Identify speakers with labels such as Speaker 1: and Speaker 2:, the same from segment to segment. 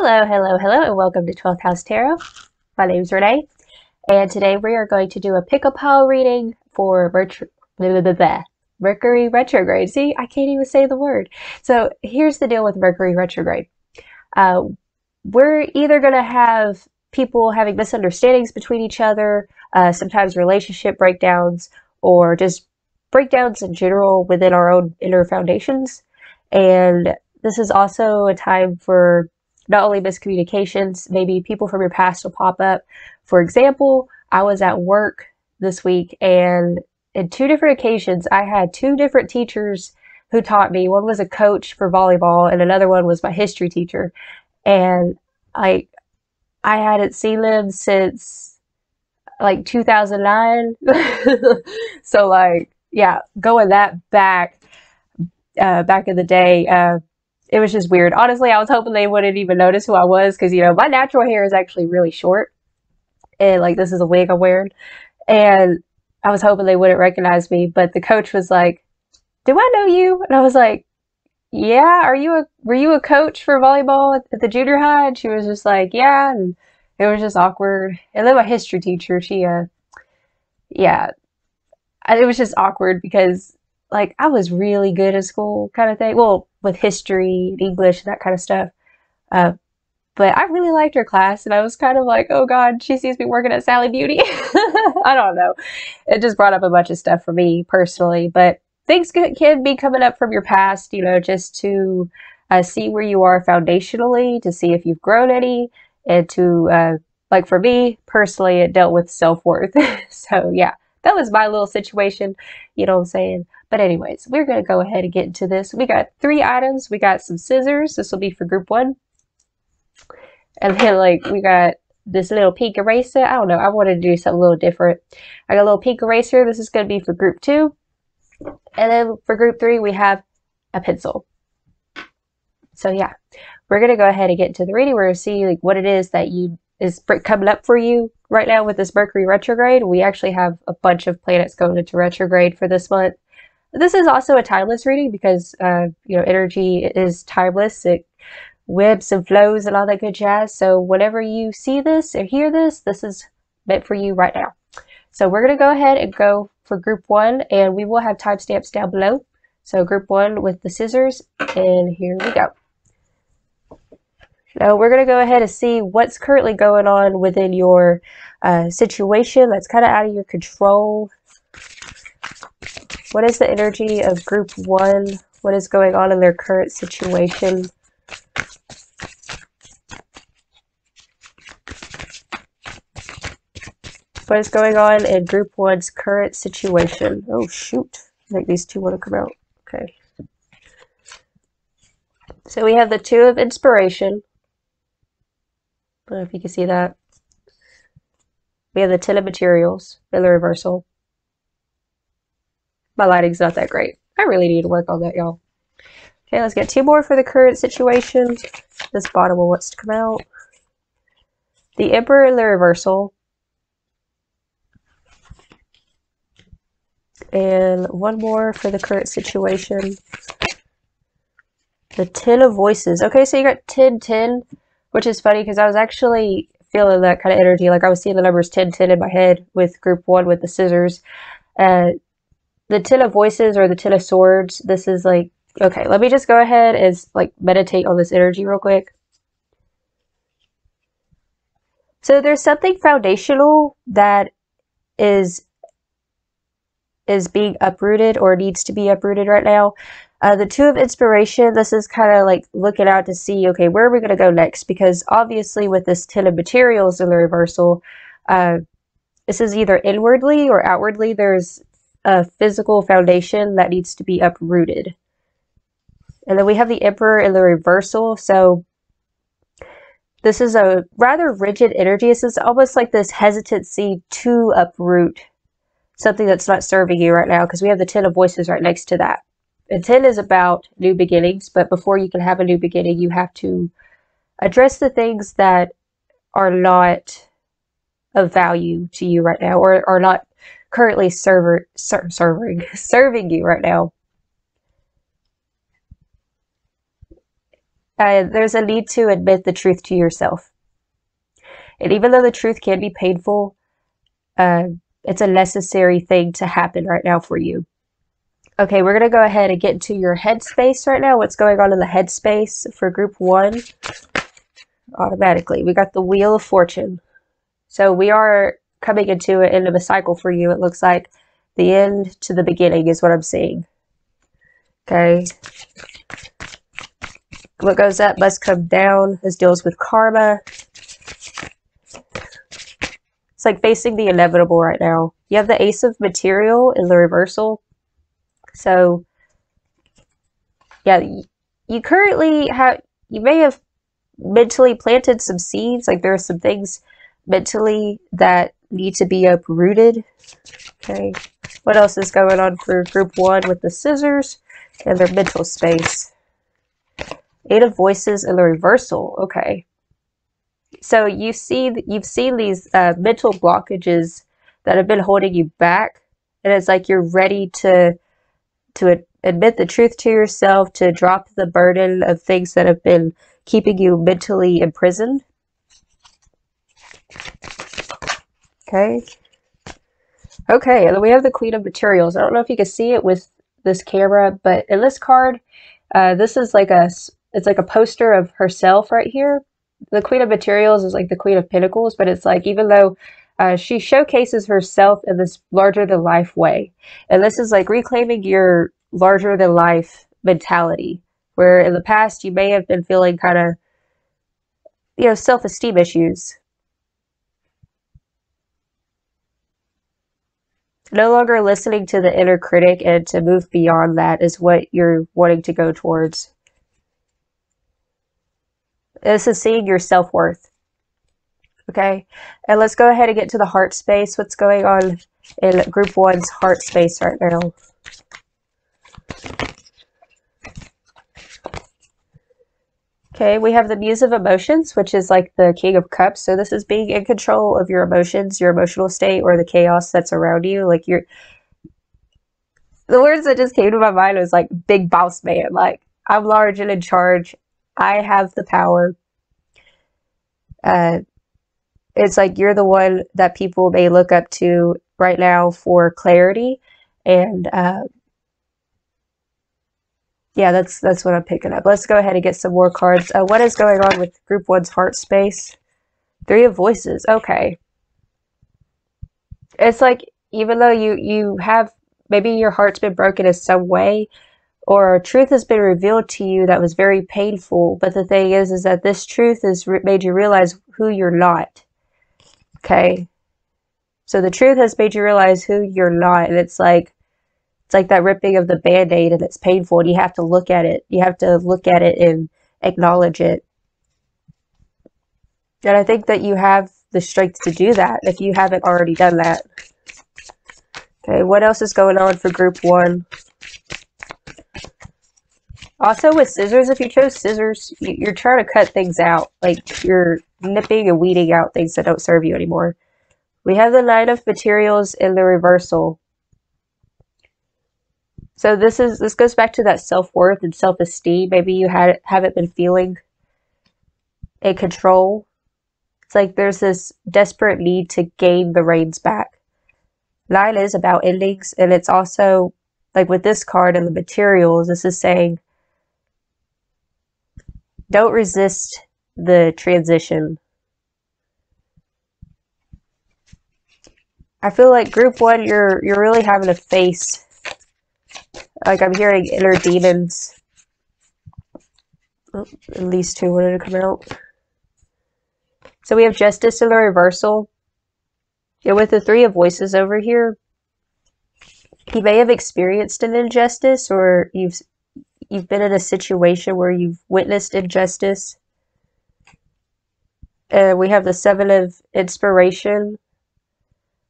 Speaker 1: Hello, hello, hello, and welcome to 12th House Tarot. My name is Renee, and today we are going to do a pick a pile reading for Mercury retrograde. See, I can't even say the word. So here's the deal with Mercury retrograde. Uh, we're either going to have people having misunderstandings between each other, uh, sometimes relationship breakdowns, or just breakdowns in general within our own inner foundations. And this is also a time for not only miscommunications, maybe people from your past will pop up. For example, I was at work this week and in two different occasions, I had two different teachers who taught me. One was a coach for volleyball and another one was my history teacher. And I, I hadn't seen them since like 2009. so like, yeah, going that back, uh, back in the day, uh, it was just weird. Honestly, I was hoping they wouldn't even notice who I was because, you know, my natural hair is actually really short. And like, this is a wig I'm wearing. And I was hoping they wouldn't recognize me. But the coach was like, Do I know you? And I was like, Yeah, are you a, were you a coach for volleyball at the junior high? And she was just like, Yeah. And it was just awkward. And then my history teacher, she, uh, yeah, it was just awkward because like I was really good at school kind of thing. Well, with history and English that kind of stuff. Uh, but I really liked her class and I was kind of like, oh God, she sees me working at Sally Beauty. I don't know. It just brought up a bunch of stuff for me personally, but things can be coming up from your past, you know, just to uh, see where you are foundationally, to see if you've grown any, and to, uh, like for me personally, it dealt with self worth. so yeah, that was my little situation, you know what I'm saying? But anyways, we're going to go ahead and get into this. We got three items. We got some scissors. This will be for group one. And then like we got this little pink eraser. I don't know. I wanted to do something a little different. I got a little pink eraser. This is going to be for group two. And then for group three, we have a pencil. So yeah, we're going to go ahead and get into the reading. We're going to see like what it is that you is coming up for you right now with this Mercury retrograde. We actually have a bunch of planets going into retrograde for this month. This is also a timeless reading because, uh, you know, energy is timeless. It webs and flows and all that good jazz. So whenever you see this or hear this, this is meant for you right now. So we're going to go ahead and go for group one and we will have timestamps down below. So group one with the scissors and here we go. Now we're going to go ahead and see what's currently going on within your uh, situation that's kind of out of your control. What is the energy of group one? What is going on in their current situation? What is going on in group one's current situation? Oh, shoot. I think these two want to come out. Okay. So we have the two of inspiration. I don't know if you can see that. We have the ten of materials in the reversal. My lighting's not that great. I really need to work on that, y'all. Okay, let's get two more for the current situation. This bottom one wants to come out. The Emperor in the reversal. And one more for the current situation. The Ten of Voices. Okay, so you got 10, 10, which is funny because I was actually feeling that kind of energy. Like I was seeing the numbers 10, 10 in my head with group one with the scissors. Uh, the Ten of Voices or the Ten of Swords, this is like, okay, let me just go ahead and like meditate on this energy real quick. So there's something foundational that is is being uprooted or needs to be uprooted right now. Uh, the two of inspiration, this is kind of like looking out to see, okay, where are we going to go next? Because obviously with this ten of materials in the reversal, uh, this is either inwardly or outwardly. There's a physical foundation that needs to be uprooted. And then we have the Emperor in the reversal. So this is a rather rigid energy. This is almost like this hesitancy to uproot something that's not serving you right now because we have the Ten of Voices right next to that. And 10 is about new beginnings, but before you can have a new beginning, you have to address the things that are not of value to you right now or are not currently server, ser serving, serving you right now. uh, there's a need to admit the truth to yourself. And even though the truth can be painful, uh, it's a necessary thing to happen right now for you. Okay, we're going to go ahead and get into your headspace right now. What's going on in the headspace for group one? Automatically. We got the Wheel of Fortune. So we are coming into an end of a cycle for you. It looks like the end to the beginning is what I'm seeing. Okay. What goes up must come down. This deals with karma. It's like facing the inevitable right now. You have the Ace of Material in the reversal. So, yeah, you currently have, you may have mentally planted some seeds. Like there are some things mentally that need to be uprooted. Okay. What else is going on for group one with the scissors and their mental space? Eight of voices in the reversal. Okay. So you see, you've seen these uh, mental blockages that have been holding you back, and it's like you're ready to to admit the truth to yourself, to drop the burden of things that have been keeping you mentally imprisoned. Okay. Okay, and then we have the Queen of Materials. I don't know if you can see it with this camera, but in this card, uh, this is like a, it's like a poster of herself right here. The Queen of Materials is like the Queen of Pentacles, but it's like even though uh, she showcases herself in this larger than life way. And this is like reclaiming your larger than life mentality, where in the past you may have been feeling kind of, you know, self esteem issues. No longer listening to the inner critic and to move beyond that is what you're wanting to go towards. This is seeing your self worth. Okay, and let's go ahead and get to the heart space. What's going on in group one's heart space right now? Okay, we have the Muse of Emotions, which is like the King of Cups. So this is being in control of your emotions, your emotional state, or the chaos that's around you. Like you're the words that just came to my mind was like big boss man. Like I'm large and in charge. I have the power. Uh, it's like you're the one that people may look up to right now for clarity. And uh, yeah that's that's what i'm picking up. Let's go ahead and get some more cards. Uh, what is going on with group one's heart space? Three of voices. Okay. It's like even though you you have maybe your heart's been broken in some way or truth has been revealed to you that was very painful but the thing is is that this truth has made you realize who you're not Okay. So the truth has made you realize who you're not. And it's like, it's like that ripping of the band aid and it's painful and you have to look at it. You have to look at it and acknowledge it. And I think that you have the strength to do that if you haven't already done that. Okay, what else is going on for group one? Also with scissors, if you chose scissors, you're trying to cut things out. Like you're nipping and weeding out things that don't serve you anymore. We have the Nine of Materials in the reversal. So this is this goes back to that self-worth and self-esteem. Maybe you had haven't been feeling in control. It's like there's this desperate need to gain the reins back. Nine is about endings, and it's also like with this card and the materials, this is saying don't resist the transition. I feel like group one, you're you're really having to face. Like I'm hearing inner demons. Oh, at least two wanted to come out. So we have justice in the reversal. Yeah, with the three of voices over here, he may have experienced an injustice, or you've you've been in a situation where you've witnessed injustice. And we have the Seven of Inspiration,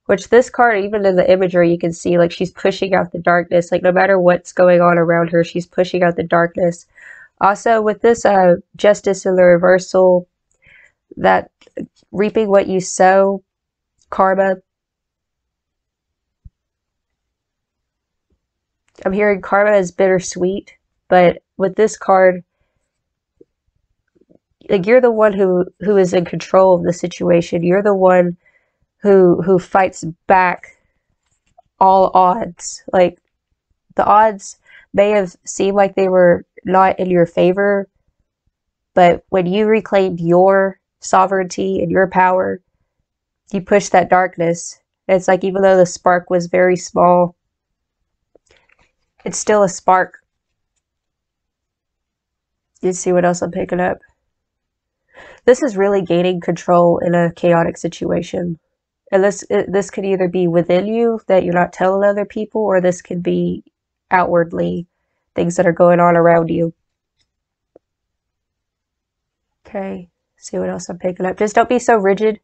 Speaker 1: which this card, even in the imagery, you can see like she's pushing out the darkness. Like no matter what's going on around her, she's pushing out the darkness. Also, with this uh, Justice in the Reversal, that reaping what you sow, karma. I'm hearing karma is bittersweet. But with this card, like you're the one who who is in control of the situation. You're the one who who fights back all odds. Like the odds may have seemed like they were not in your favor, but when you reclaimed your sovereignty and your power, you pushed that darkness. It's like even though the spark was very small, it's still a spark. You see what else I'm picking up? This is really gaining control in a chaotic situation. And this this could either be within you that you're not telling other people, or this could be outwardly things that are going on around you. Okay, see what else I'm picking up. Just don't be so rigid.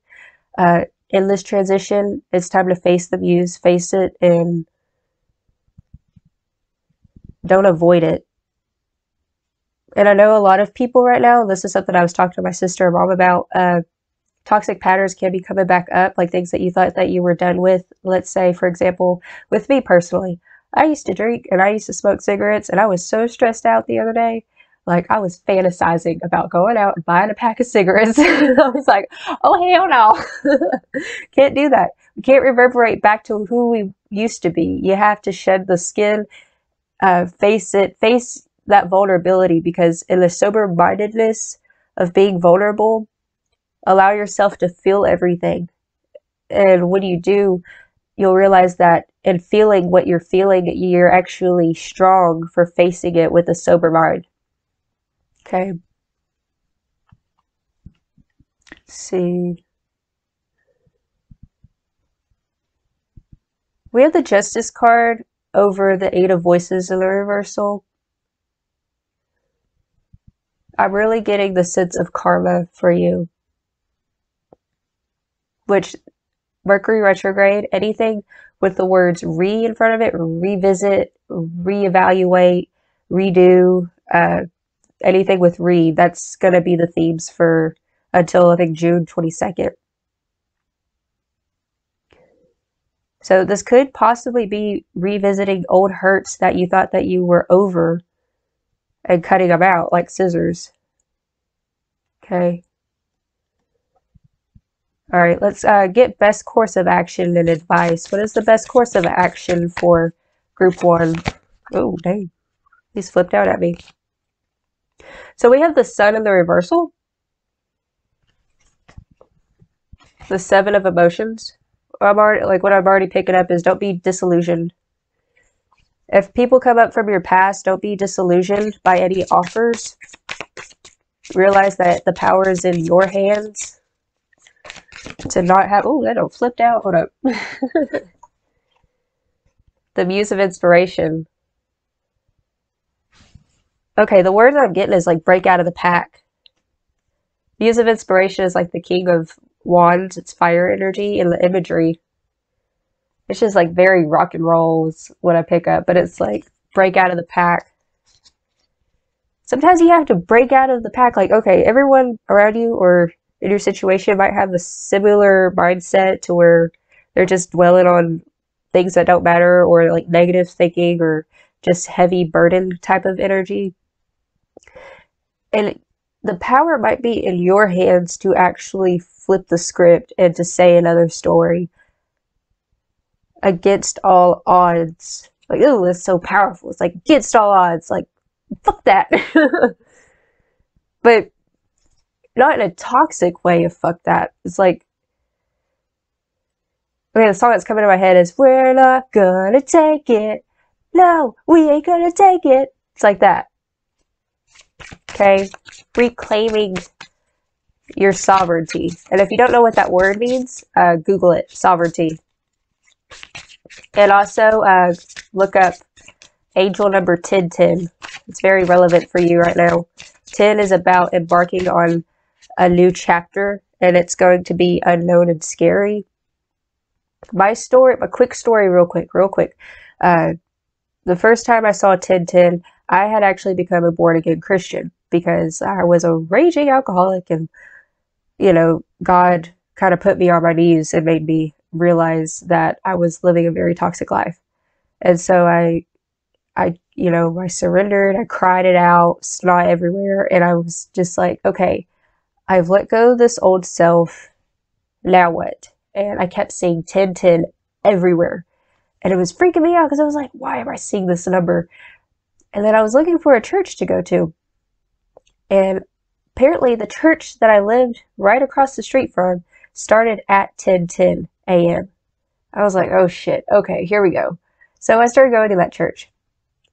Speaker 1: Uh, in this transition, it's time to face the views, face it, and don't avoid it. And I know a lot of people right now, this is something I was talking to my sister and mom about, uh, toxic patterns can be coming back up, like things that you thought that you were done with. Let's say, for example, with me personally, I used to drink and I used to smoke cigarettes and I was so stressed out the other day. Like I was fantasizing about going out and buying a pack of cigarettes. I was like, oh hell no. can't do that. We can't reverberate back to who we used to be. You have to shed the skin, uh, face it, face that vulnerability because in the sober mindedness of being vulnerable, allow yourself to feel everything. And when you do, you'll realize that in feeling what you're feeling, you're actually strong for facing it with a sober mind. Okay. Let's see. We have the Justice card over the Eight of Voices in the reversal. I'm really getting the sense of karma for you. Which Mercury retrograde, anything with the words re in front of it, revisit, reevaluate, redo, uh, anything with re, that's going to be the themes for until I think June 22nd. So this could possibly be revisiting old hurts that you thought that you were over and cutting them out like scissors. Okay. All right, let's uh, get best course of action and advice. What is the best course of action for group one? Oh, dang. He's flipped out at me. So we have the sun in the reversal. The seven of emotions. I'm already, like what I'm already picking up is don't be disillusioned. If people come up from your past, don't be disillusioned by any offers. Realize that the power is in your hands to not have, oh, that don't flipped out. Hold up. the muse of inspiration. Okay, the word I'm getting is like break out of the pack. Muse of inspiration is like the king of wands. It's fire energy and the imagery. It's just like very rock and roll is what I pick up, but it's like break out of the pack. Sometimes you have to break out of the pack. Like, okay, everyone around you or in your situation might have a similar mindset to where they're just dwelling on things that don't matter or like negative thinking or just heavy burden type of energy. And the power might be in your hands to actually flip the script and to say another story against all odds. Like, oh, that's so powerful. It's like against all odds. Like, fuck that. but not in a toxic way of fuck that. It's like, I mean, the song that's coming to my head is, We're not gonna take it. No, we ain't gonna take it. It's like that. Okay? Reclaiming your sovereignty. And if you don't know what that word means, uh, Google it sovereignty. And also uh, look up angel number 1010. It's very relevant for you right now. 10 is about embarking on a new chapter and it's going to be unknown and scary. My story, a quick story, real quick, real quick. Uh, the first time I saw 1010, I had actually become a born again Christian because I was a raging alcoholic and, you know, God kind of put me on my knees and made me realize that I was living a very toxic life. And so I, I, you know, I surrendered, I cried it out, snot everywhere, and I was just like, okay, I've let go this old self. Now what? And I kept seeing 1010 everywhere. And it was freaking me out because I was like, why am I seeing this number? And then I was looking for a church to go to. And apparently, the church that I lived right across the street from started at 10:10 a.m. I was like, oh shit, okay, here we go. So I started going to that church,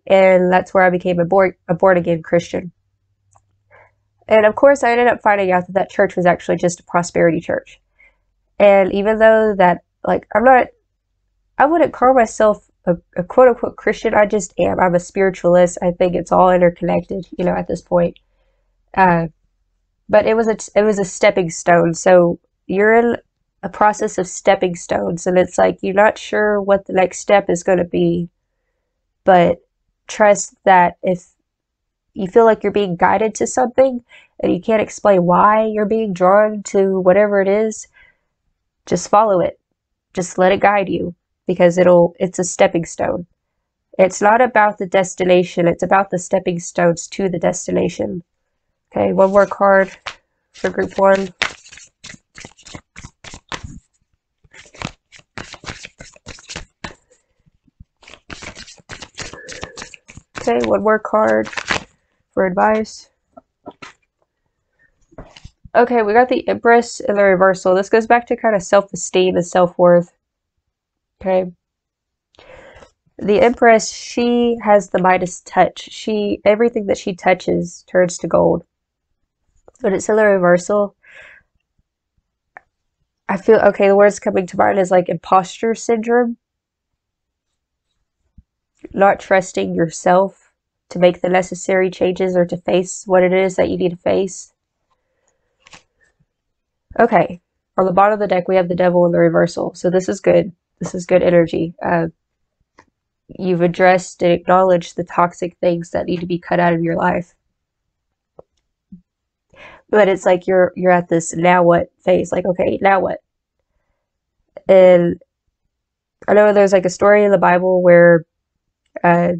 Speaker 1: and that's where I became a born a born again Christian. And of course, I ended up finding out that that church was actually just a prosperity church. And even though that, like, I'm not, I wouldn't call myself a, a quote unquote Christian. I just am. I'm a spiritualist. I think it's all interconnected, you know, at this point. Uh, but it was a it was a stepping stone. So you're in a process of stepping stones, and it's like you're not sure what the next step is going to be, but trust that if you feel like you're being guided to something and you can't explain why you're being drawn to whatever it is, just follow it. Just let it guide you because it'll it's a stepping stone. It's not about the destination, it's about the stepping stones to the destination. Okay, one more card for group one. Okay, one more card for advice. Okay, we got the Empress and the reversal. This goes back to kind of self-esteem and self-worth. Okay. The Empress, she has the Midas touch. She everything that she touches turns to gold. But it's in the reversal. I feel okay, the words coming to mind is like imposter syndrome. Not trusting yourself to make the necessary changes or to face what it is that you need to face. Okay, on the bottom of the deck, we have the devil and the reversal. So this is good. This is good energy. Uh, you've addressed and acknowledged the toxic things that need to be cut out of your life. But it's like you're you're at this now what phase. Like, okay, now what? And I know there's like a story in the Bible where uh,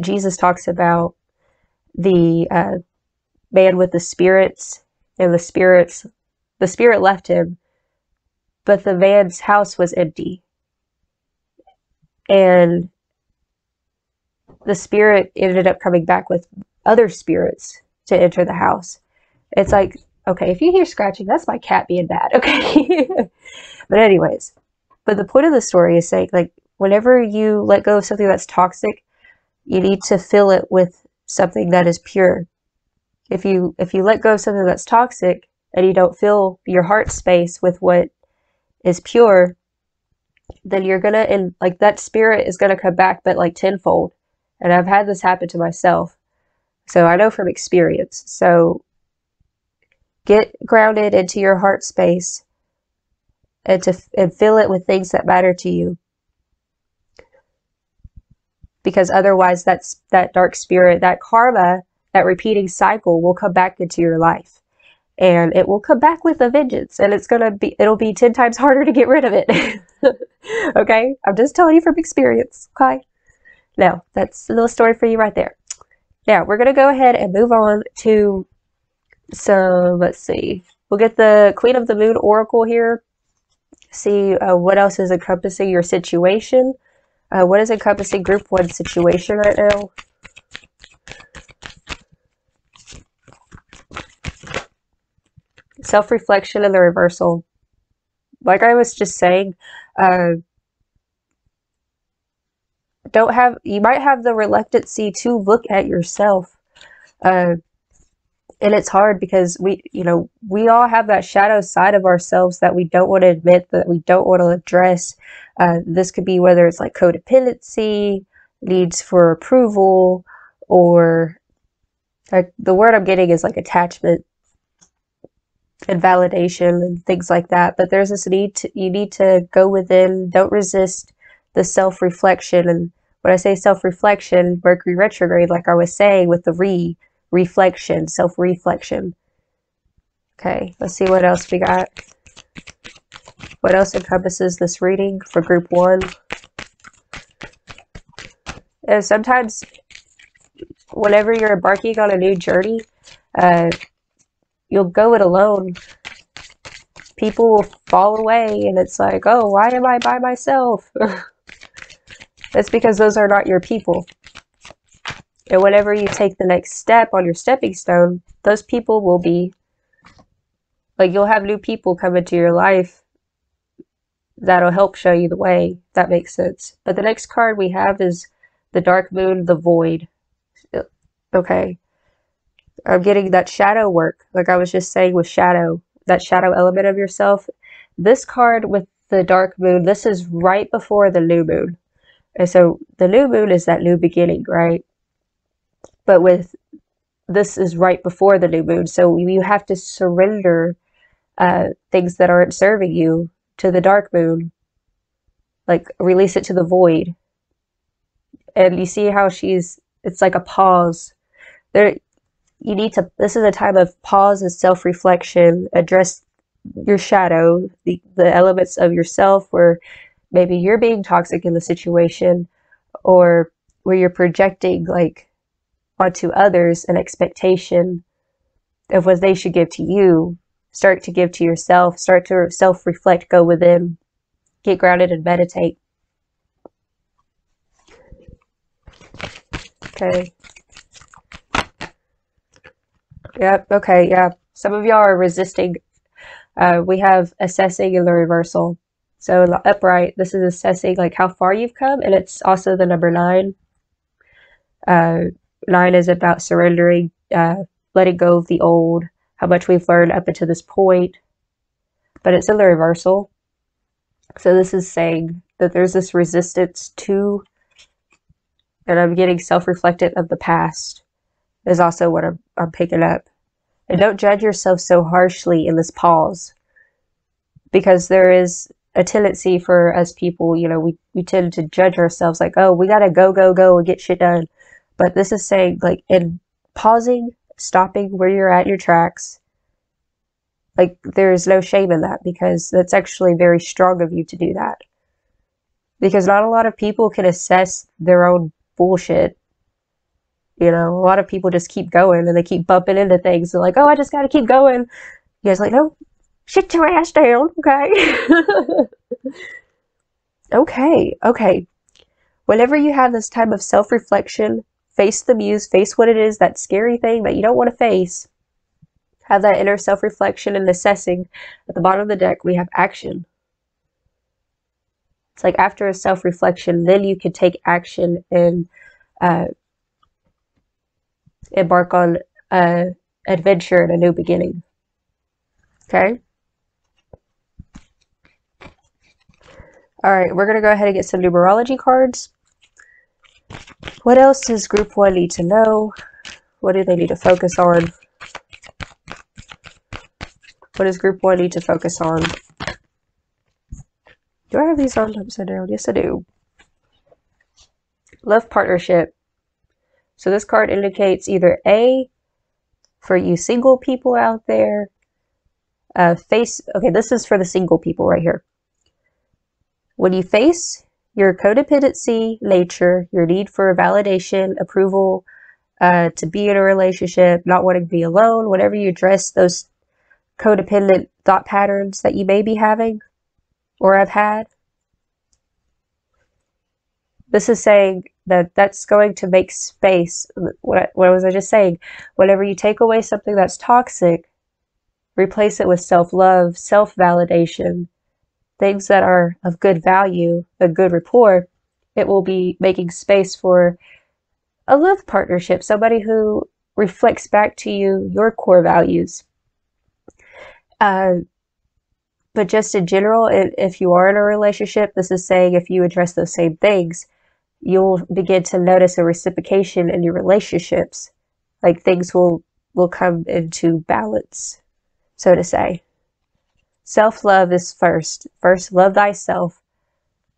Speaker 1: Jesus talks about the uh, man with the spirits, and the spirits, the spirit left him, but the man's house was empty and the spirit ended up coming back with other spirits to enter the house. It's like, okay, if you hear scratching, that's my cat being bad, okay? but anyways, but the point of the story is saying like whenever you let go of something that's toxic, you need to fill it with something that is pure. If you if you let go of something that's toxic and you don't fill your heart space with what is pure, then you're gonna and like that spirit is gonna come back but like tenfold. And i've had this happen to myself. So i know from experience. So get grounded into your heart space and to and fill it with things that matter to you because otherwise that's that dark spirit that karma that repeating cycle will come back into your life. And it will come back with a vengeance and it's gonna be it'll be 10 times harder to get rid of it. Okay? I'm just telling you from experience okay? Now that's a little story for you right there. Now we're gonna go ahead and move on to so let's see we'll get the queen of the moon oracle here see uh, what else is encompassing your situation uh, what is encompassing group one situation right now self reflection and the reversal. Like I was just saying, uh, don't have you might have the reluctancy to look at yourself. Uh, and it's hard because we, you know, we all have that shadow side of ourselves that we don't want to admit, that we don't want to address. Uh, this could be whether it's like codependency, needs for approval, or like the word I'm getting is like attachment and validation and things like that. But there's this need to, you need to go within, don't resist the self reflection. And when I say self reflection, Mercury retrograde, like I was saying with the re reflection, self reflection. Okay, let's see what else we got. What else encompasses this reading for group one? And sometimes, whenever you're embarking on a new journey, uh, you'll go it alone. People will fall away and it's like, oh, why am I by myself? That's because those are not your people. And whenever you take the next step on your stepping stone, those people will be like you'll have new people come into your life that'll help show you the way. That makes sense. But the next card we have is the Dark Moon, the Void. Okay. I'm getting that shadow work, like I was just saying with shadow, that shadow element of yourself. This card with the Dark Moon, this is right before the new moon. And so the new moon is that new beginning, right? But with this is right before the new moon. So you have to surrender uh, things that aren't serving you to the dark moon. Like release it to the void. And you see how she's, it's like a pause. There, you need to, this is a time of pause and self reflection, address your shadow, the, the elements of yourself where maybe you're being toxic in the situation or where you're projecting like onto others an expectation of what they should give to you. Start to give to yourself. Start to self-reflect. Go within get grounded and meditate. Okay. Yep. Okay. Yeah. Some of y'all are resisting uh, we have assessing in the reversal. So in the upright, this is assessing like how far you've come, and it's also the number nine. Uh, nine is about surrendering, uh, letting go of the old, how much we've learned up until this point. But it's in the reversal. So this is saying that there's this resistance to, and I'm getting self-reflectant of the past is also what I'm, I'm picking up. And don't judge yourself so harshly in this pause because there is a tendency for us people, you know, we, we tend to judge ourselves like, oh, we gotta go, go, go and get shit done. But this is saying, like, in pausing, stopping where you're at your tracks, like, there's no shame in that because that's actually very strong of you to do that. Because not a lot of people can assess their own bullshit. You know, a lot of people just keep going and they keep bumping into things. They're like, oh, I just gotta keep going. You guys like, oh, no, Sit your ass down, okay? okay, okay. Whenever you have this time of self reflection, face the muse, face what it is, that scary thing that you don't want to face. Have that inner self reflection and assessing. At the bottom of the deck, we have action. It's like after a self reflection, then you can take action and uh, embark on an adventure and a new beginning. Okay? All right, we're going to go ahead and get some numerology cards. What else does group one need to know? What do they need to focus on? What does group one need to focus on? Do I have these on upside down? Yes, I do. Love partnership. So this card indicates either A, for you single people out there, uh, face, okay, this is for the single people right here. When you face your codependency nature, your need for validation, approval, uh, to be in a relationship, not wanting to be alone, whenever you address those codependent thought patterns that you may be having or have had, this is saying that that's going to make space. What, what was I just saying? Whenever you take away something that's toxic, replace it with self love, self validation, things that are of good value, a good rapport, it will be making space for a love partnership, somebody who reflects back to you your core values. Uh, but just in general, if you are in a relationship, this is saying if you address those same things, you'll begin to notice a reciprocation in your relationships. Like things will will come into balance, so to say. Self love is first. First, love thyself.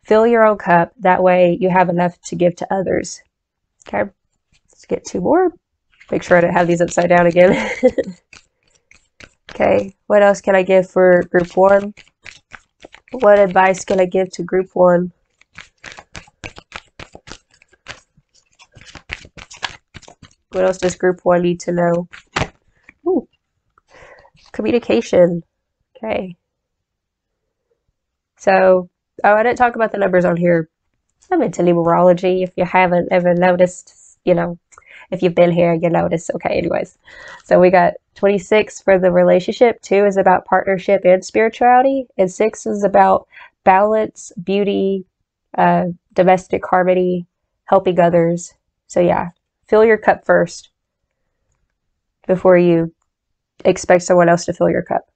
Speaker 1: Fill your own cup. That way, you have enough to give to others. Okay, let's get two more. Make sure I don't have these upside down again. okay, what else can I give for group one? What advice can I give to group one? What else does group one need to know? Ooh. communication. Okay. So, oh, I didn't talk about the numbers on here. I'm into numerology. If you haven't ever noticed, you know, if you've been here, you notice. Okay, anyways. So we got 26 for the relationship. Two is about partnership and spirituality. And six is about balance, beauty, uh, domestic harmony, helping others. So yeah, fill your cup first before you expect someone else to fill your cup.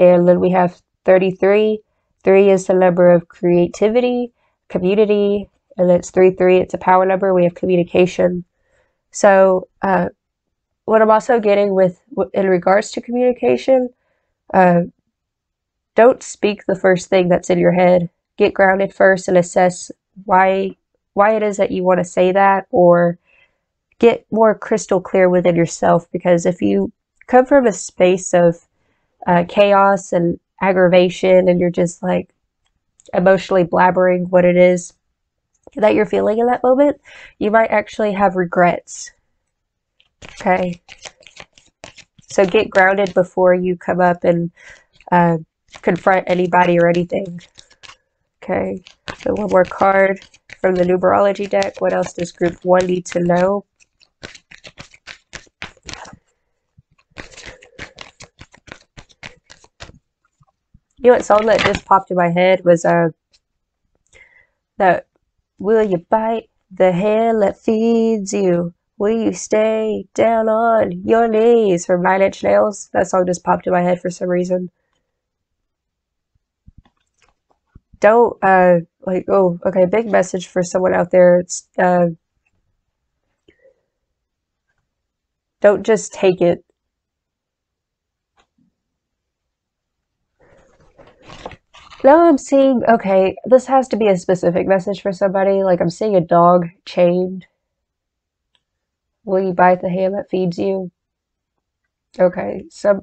Speaker 1: And then we have 33. Three is the number of creativity, community, and it's 3 3. It's a power number. We have communication. So, uh, what I'm also getting with in regards to communication, uh, don't speak the first thing that's in your head. Get grounded first and assess why why it is that you want to say that or get more crystal clear within yourself because if you come from a space of uh, chaos and aggravation and you're just like emotionally blabbering what it is that you're feeling in that moment, you might actually have regrets. Okay. So get grounded before you come up and uh, confront anybody or anything. Okay. So one more card from the numerology deck. What else does group one need to know? You know what song that just popped in my head was uh that Will you bite the hand that feeds you? Will you stay down on your knees from Nine Inch Nails? That song just popped in my head for some reason. Don't uh like oh okay big message for someone out there. It's uh don't just take it Now I'm seeing, okay, this has to be a specific message for somebody. Like I'm seeing a dog chained. Will you bite the hand that feeds you? Okay, so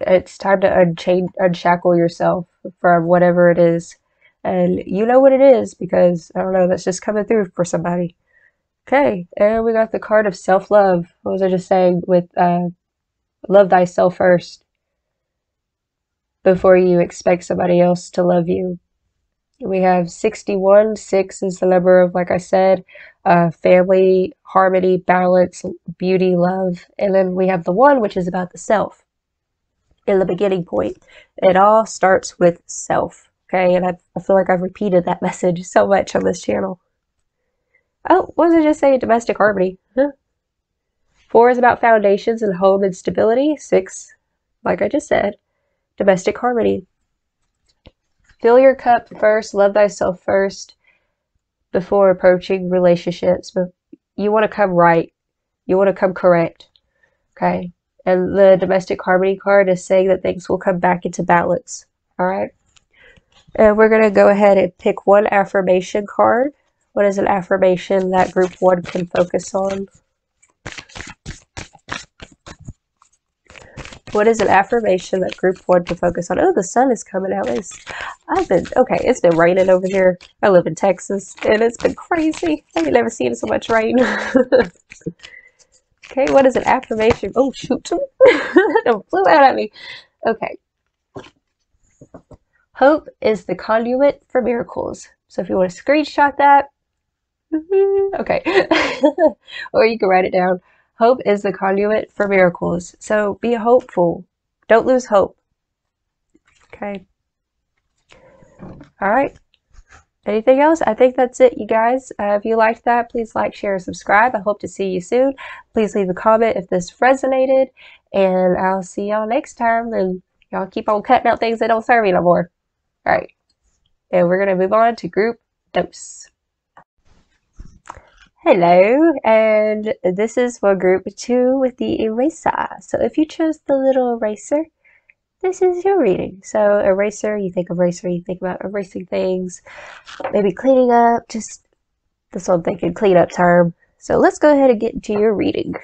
Speaker 1: it's time to unchain, unshackle yourself from whatever it is. And you know what it is because, I don't know, that's just coming through for somebody. Okay, and we got the card of self-love. What was I just saying with uh, love thyself first? Before you expect somebody else to love you. We have 61. Six is the number of, like I said, uh, family, harmony, balance, beauty, love. And then we have the one, which is about the self in the beginning point. It all starts with self. Okay. And I, I feel like I've repeated that message so much on this channel. Oh, what was I just saying? Domestic harmony. Huh? Four is about foundations and home and stability. Six, like I just said, domestic harmony. Fill your cup first, love thyself first before approaching relationships. But you want to come right. You want to come correct. Okay. And the domestic harmony card is saying that things will come back into balance. All right. And we're going to go ahead and pick one affirmation card. What is an affirmation that group one can focus on? What is an affirmation that group one can focus on? Oh, the sun is coming out. It's, I've been, okay, it's been raining over here. I live in Texas and it's been crazy. I've never seen so much rain. okay, what is an affirmation? Oh, shoot. it flew out at me. Okay. Hope is the conduit for miracles. So if you want to screenshot that, okay. or you can write it down. Hope is the conduit for miracles. So be hopeful. Don't lose hope. Okay. All right. Anything else? I think that's it, you guys. Uh, if you liked that, please like, share, and subscribe. I hope to see you soon. Please leave a comment if this resonated, and I'll see y'all next time. And y'all keep on cutting out things that don't serve you no more. All right. And we're going to move on to group dose. Hello, and this is for group two with the eraser. So if you chose the little eraser, this is your reading. So eraser, you think eraser, you think about erasing things, maybe cleaning up, just this one thinking clean up term. So let's go ahead and get into your reading.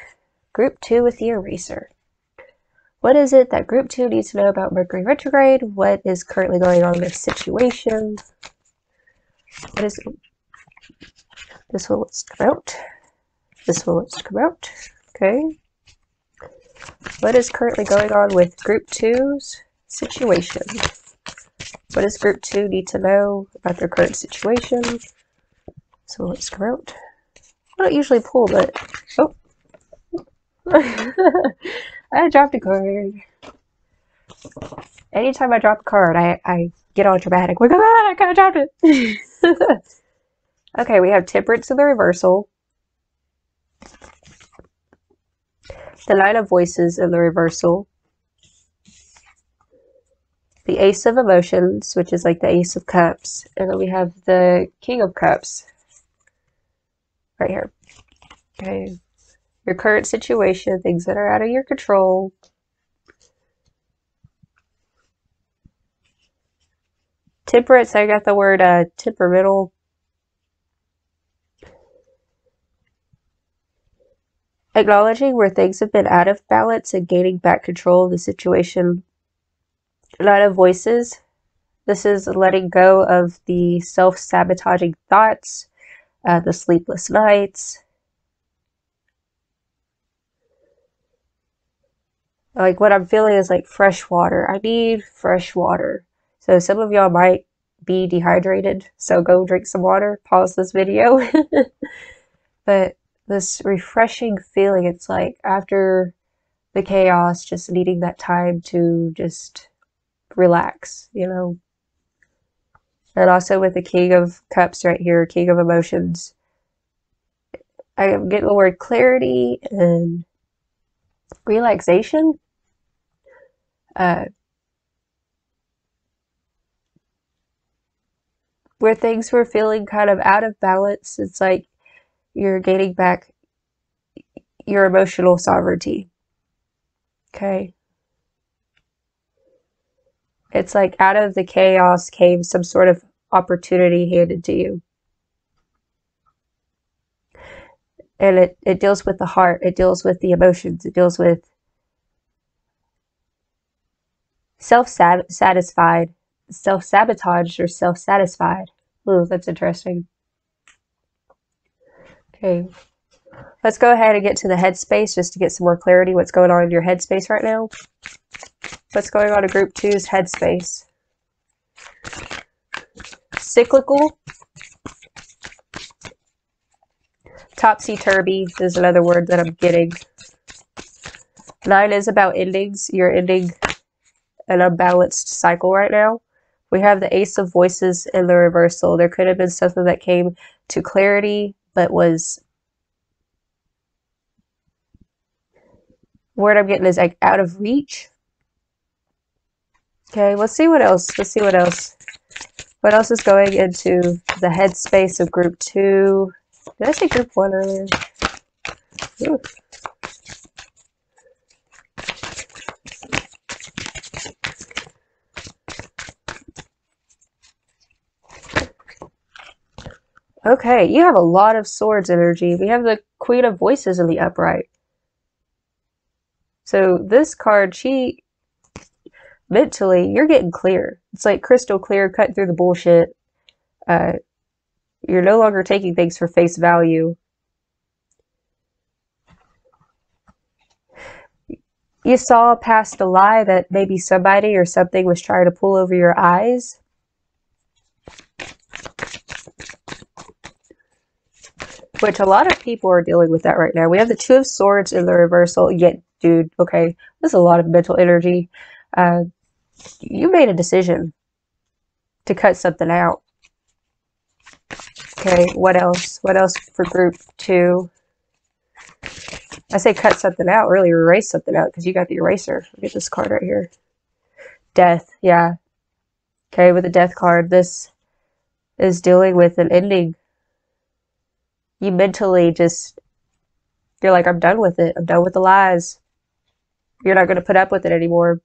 Speaker 1: Group two with the eraser. What is it that group two needs to know about Mercury retrograde? What is currently going on in this situation? What is this one wants to come out. This one wants to come out. Okay. What is currently going on with Group 2's situation? What does Group 2 need to know about their current situation? So let's come out. I don't usually pull, but... Oh! I dropped a card. Anytime I drop a card, I, I get all dramatic. Look at that! I kind of dropped it! okay, we have Temperance in the reversal. The Nine of Voices in the reversal. The Ace of Emotions, which is like the Ace of Cups. And then we have the King of Cups. Right here. Okay. Your current situation, things that are out of your control. Temperance, I got the word uh, temperamental. Acknowledging where things have been out of balance and gaining back control of the situation. A lot of voices. This is letting go of the self sabotaging thoughts, uh, the sleepless nights. Like what I'm feeling is like fresh water. I need fresh water. So some of y'all might be dehydrated, so go drink some water, pause this video. but this refreshing feeling, it's like after the chaos, just needing that time to just relax, you know. And also with the King of Cups right here, King of Emotions, I am getting the word clarity and relaxation. Uh, where things were feeling kind of out of balance, it's like you're gaining back your emotional sovereignty. Okay. It's like out of the chaos came some sort of opportunity handed to you. And it, it deals with the heart, it deals with the emotions, it deals with self satisfied self sabotaged, or self-satisfied. Ooh, that's interesting. Okay, let's go ahead and get to the headspace just to get some more clarity what's going on in your headspace right now. What's going on in group two's headspace? Cyclical. Topsy-turvy is another word that I'm getting. Nine is about endings. You're ending an unbalanced cycle right now. We have the Ace of Voices in the reversal. There could have been something that came to clarity, but was. Word I'm getting is like out of reach. Okay, let's see what else. Let's see what else. What else is going into the headspace of group two? Did I say group one earlier? Ooh. Okay, you have a lot of swords energy. We have the Queen of Voices in the upright. So this card, she mentally, you're getting clear. It's like crystal clear, cut through the bullshit. Uh, you're no longer taking things for face value. You saw past a lie that maybe somebody or something was trying to pull over your eyes. Which a lot of people are dealing with that right now. We have the Two of Swords in the reversal. Yet, dude, okay, there's a lot of mental energy. Uh, you made a decision to cut something out. Okay, what else? What else for group two? I say cut something out, really erase something out because you got the eraser. Look at this card right here. Death, yeah. Okay, with the death card, this is dealing with an ending you mentally just you're like i'm done with it. I'm done with the lies. You're not going to put up with it anymore.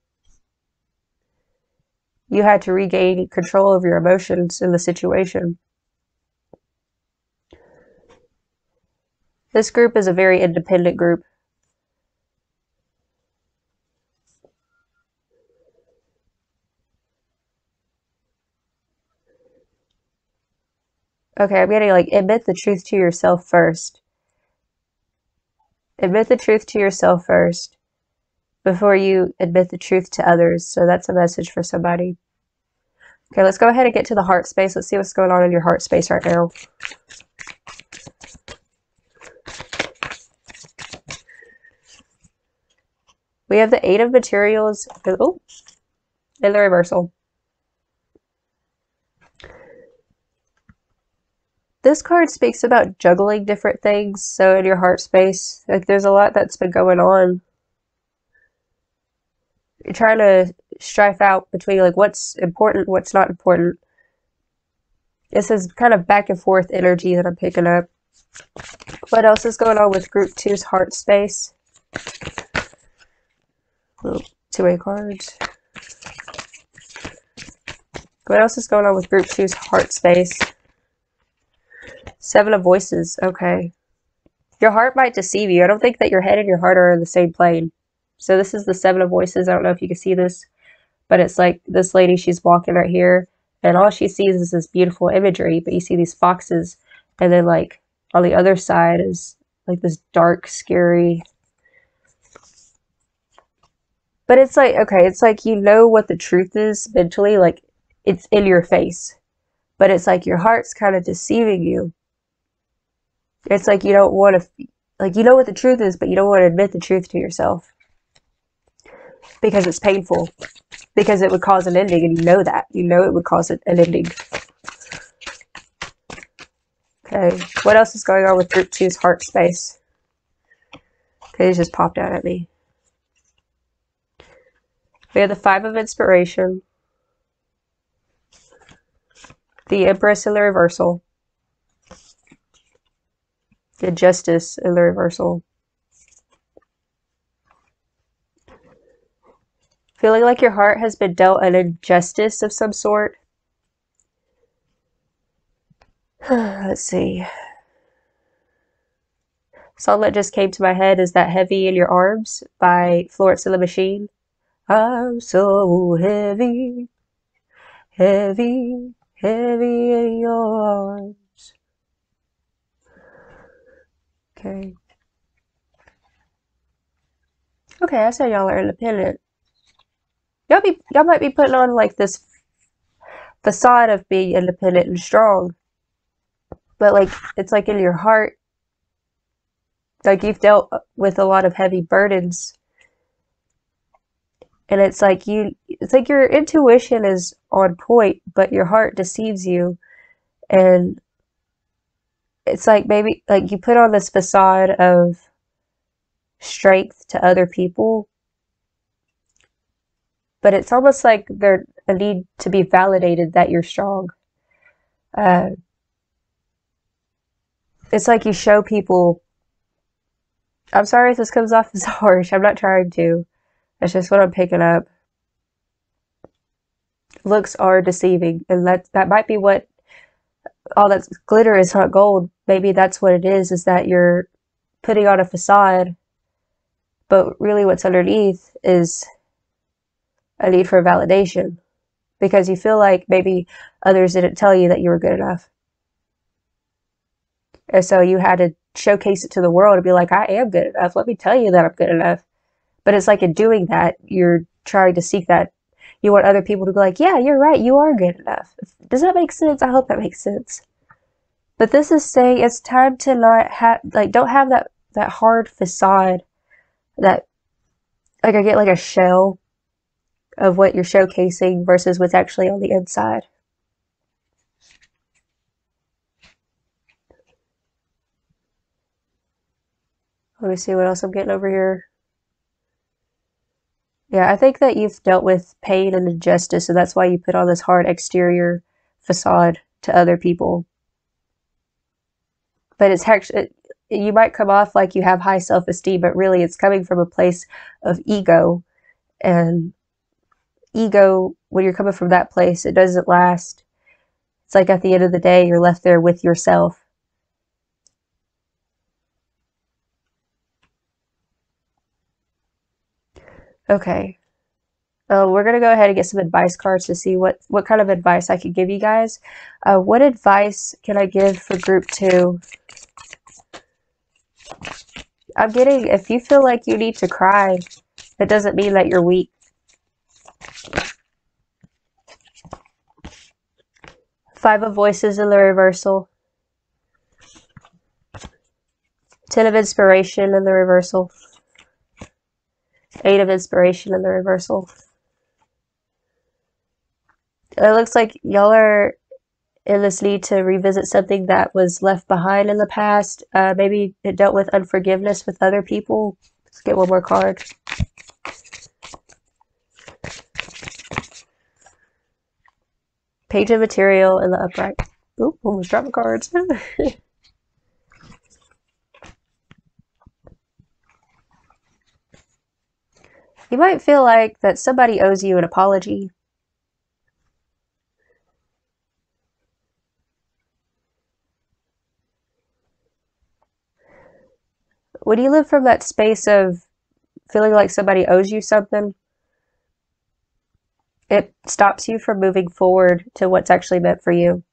Speaker 1: You had to regain control of your emotions in the situation. This group is a very independent group Okay, I'm getting like admit the truth to yourself first. Admit the truth to yourself first. before you admit the truth to others. So that's a message for somebody. Okay, let's go ahead and get to the heart space. Let's see what's going on in your heart space right now. We have the Eight of Materials oh, in the reversal. This card speaks about juggling different things. So in your heart space, like there's a lot that's been going on. You're trying to strife out between like what's important, what's not important. This is kind of back and forth energy that I'm picking up. What else is going on with group two's heart space? two A cards. What else is going on with group two's heart space? Seven of voices. Okay. Your heart might deceive you. I don't think that your head and your heart are in the same plane. So this is the seven of voices. I don't know if you can see this, but it's like this lady, she's walking right here, and all she sees is this beautiful imagery, but you see these foxes, and then like on the other side is like this dark, scary. But it's like, okay, it's like you know what the truth is mentally, like it's in your face. But it's like your heart's kind of deceiving you it's like you don't want to, like, you know what the truth is, but you don't want to admit the truth to yourself because it's painful, because it would cause an ending, and you know that. You know it would cause an ending. Okay, what else is going on with group two's heart space? Okay, it just popped out at me. We have the Five of Inspiration, the Empress in the reversal, the justice in the reversal. Feeling like your heart has been dealt an injustice of some sort. Let's see. Song that just came to my head is that Heavy in Your Arms by Florence and the Machine. I'm so heavy, heavy, heavy in your arms. Okay. Okay, I said y'all are independent. Y'all be y'all might be putting on like this facade of being independent and strong. But like it's like in your heart like you've dealt with a lot of heavy burdens. And it's like you it's like your intuition is on point, but your heart deceives you. And it's like maybe like you put on this facade of strength to other people. But it's almost like there's a need to be validated that you're strong. Uh, it's like you show people i'm sorry if this comes off as harsh i'm not trying to. That's just what i'm picking up. Looks are deceiving and that that might be what all that glitter is not gold. Maybe that's what it is, is that you're putting on a facade, but really what's underneath is a need for validation because you feel like maybe others didn't tell you that you were good enough. And so you had to showcase it to the world and be like, I am good enough. Let me tell you that I'm good enough. But it's like in doing that, you're trying to seek that you want other people to be like, yeah, you're right, you are good enough. Does that make sense? I hope that makes sense. But this is saying it's time to not have, like, don't have that, that hard facade that, like, I get like a shell of what you're showcasing versus what's actually on the inside. Let me see what else I'm getting over here. Yeah, I think that you've dealt with pain and injustice, and that's why you put on this hard exterior facade to other people. But it's actually, you might come off like you have high self esteem, but really it's coming from a place of ego. And ego, when you're coming from that place, it doesn't last. It's like at the end of the day, you're left there with yourself. Okay. Uh, we're going to go ahead and get some advice cards to see what, what kind of advice I could give you guys. Uh, what advice can I give for group two? I'm getting, if you feel like you need to cry, It doesn't mean that you're weak. Five of Voices in the reversal. Ten of Inspiration in the reversal. Eight of Inspiration in the reversal. It looks like y'all are in this need to revisit something that was left behind in the past. Uh, maybe it dealt with unforgiveness with other people. Let's get one more card. Page of material in the upright. Oop, almost dropped cards. you might feel like that somebody owes you an apology when you live from that space of feeling like somebody owes you something, it stops you from moving forward to what's actually meant for you.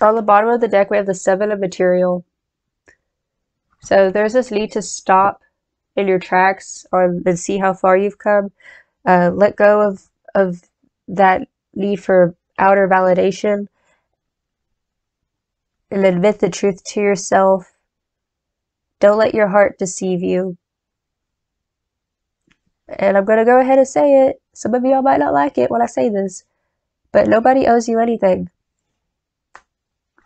Speaker 1: On the bottom of the deck, we have the Seven of Material. So there's this need to stop in your tracks or, and see how far you've come. Uh, let go of, of that need for outer validation and admit the truth to yourself don't let your heart deceive you. And I'm going to go ahead and say it. Some of y'all might not like it when I say this, but nobody owes you anything.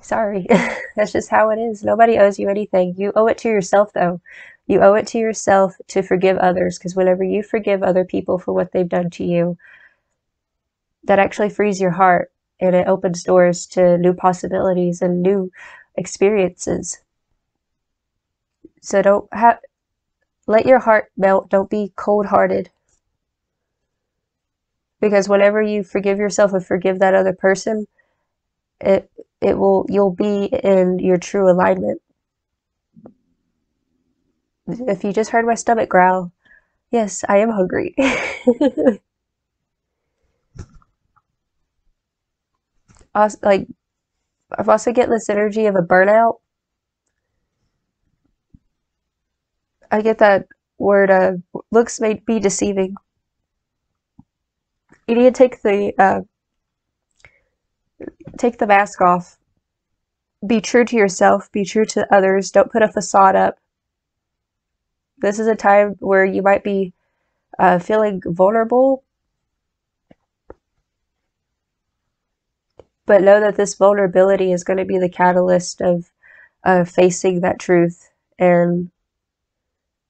Speaker 1: Sorry. That's just how it is. Nobody owes you anything. You owe it to yourself, though. You owe it to yourself to forgive others because whenever you forgive other people for what they've done to you, that actually frees your heart and it opens doors to new possibilities and new experiences. So don't have let your heart melt. Don't be cold-hearted. Because whenever you forgive yourself and forgive that other person, it it will you'll be in your true alignment. If you just heard my stomach growl, yes, I am hungry. also, like I've also getting this energy of a burnout I get that word, uh, looks may be deceiving. You need to take the, uh, take the mask off. Be true to yourself, be true to others, don't put a facade up. This is a time where you might be uh, feeling vulnerable, but know that this vulnerability is going to be the catalyst of, of facing that truth and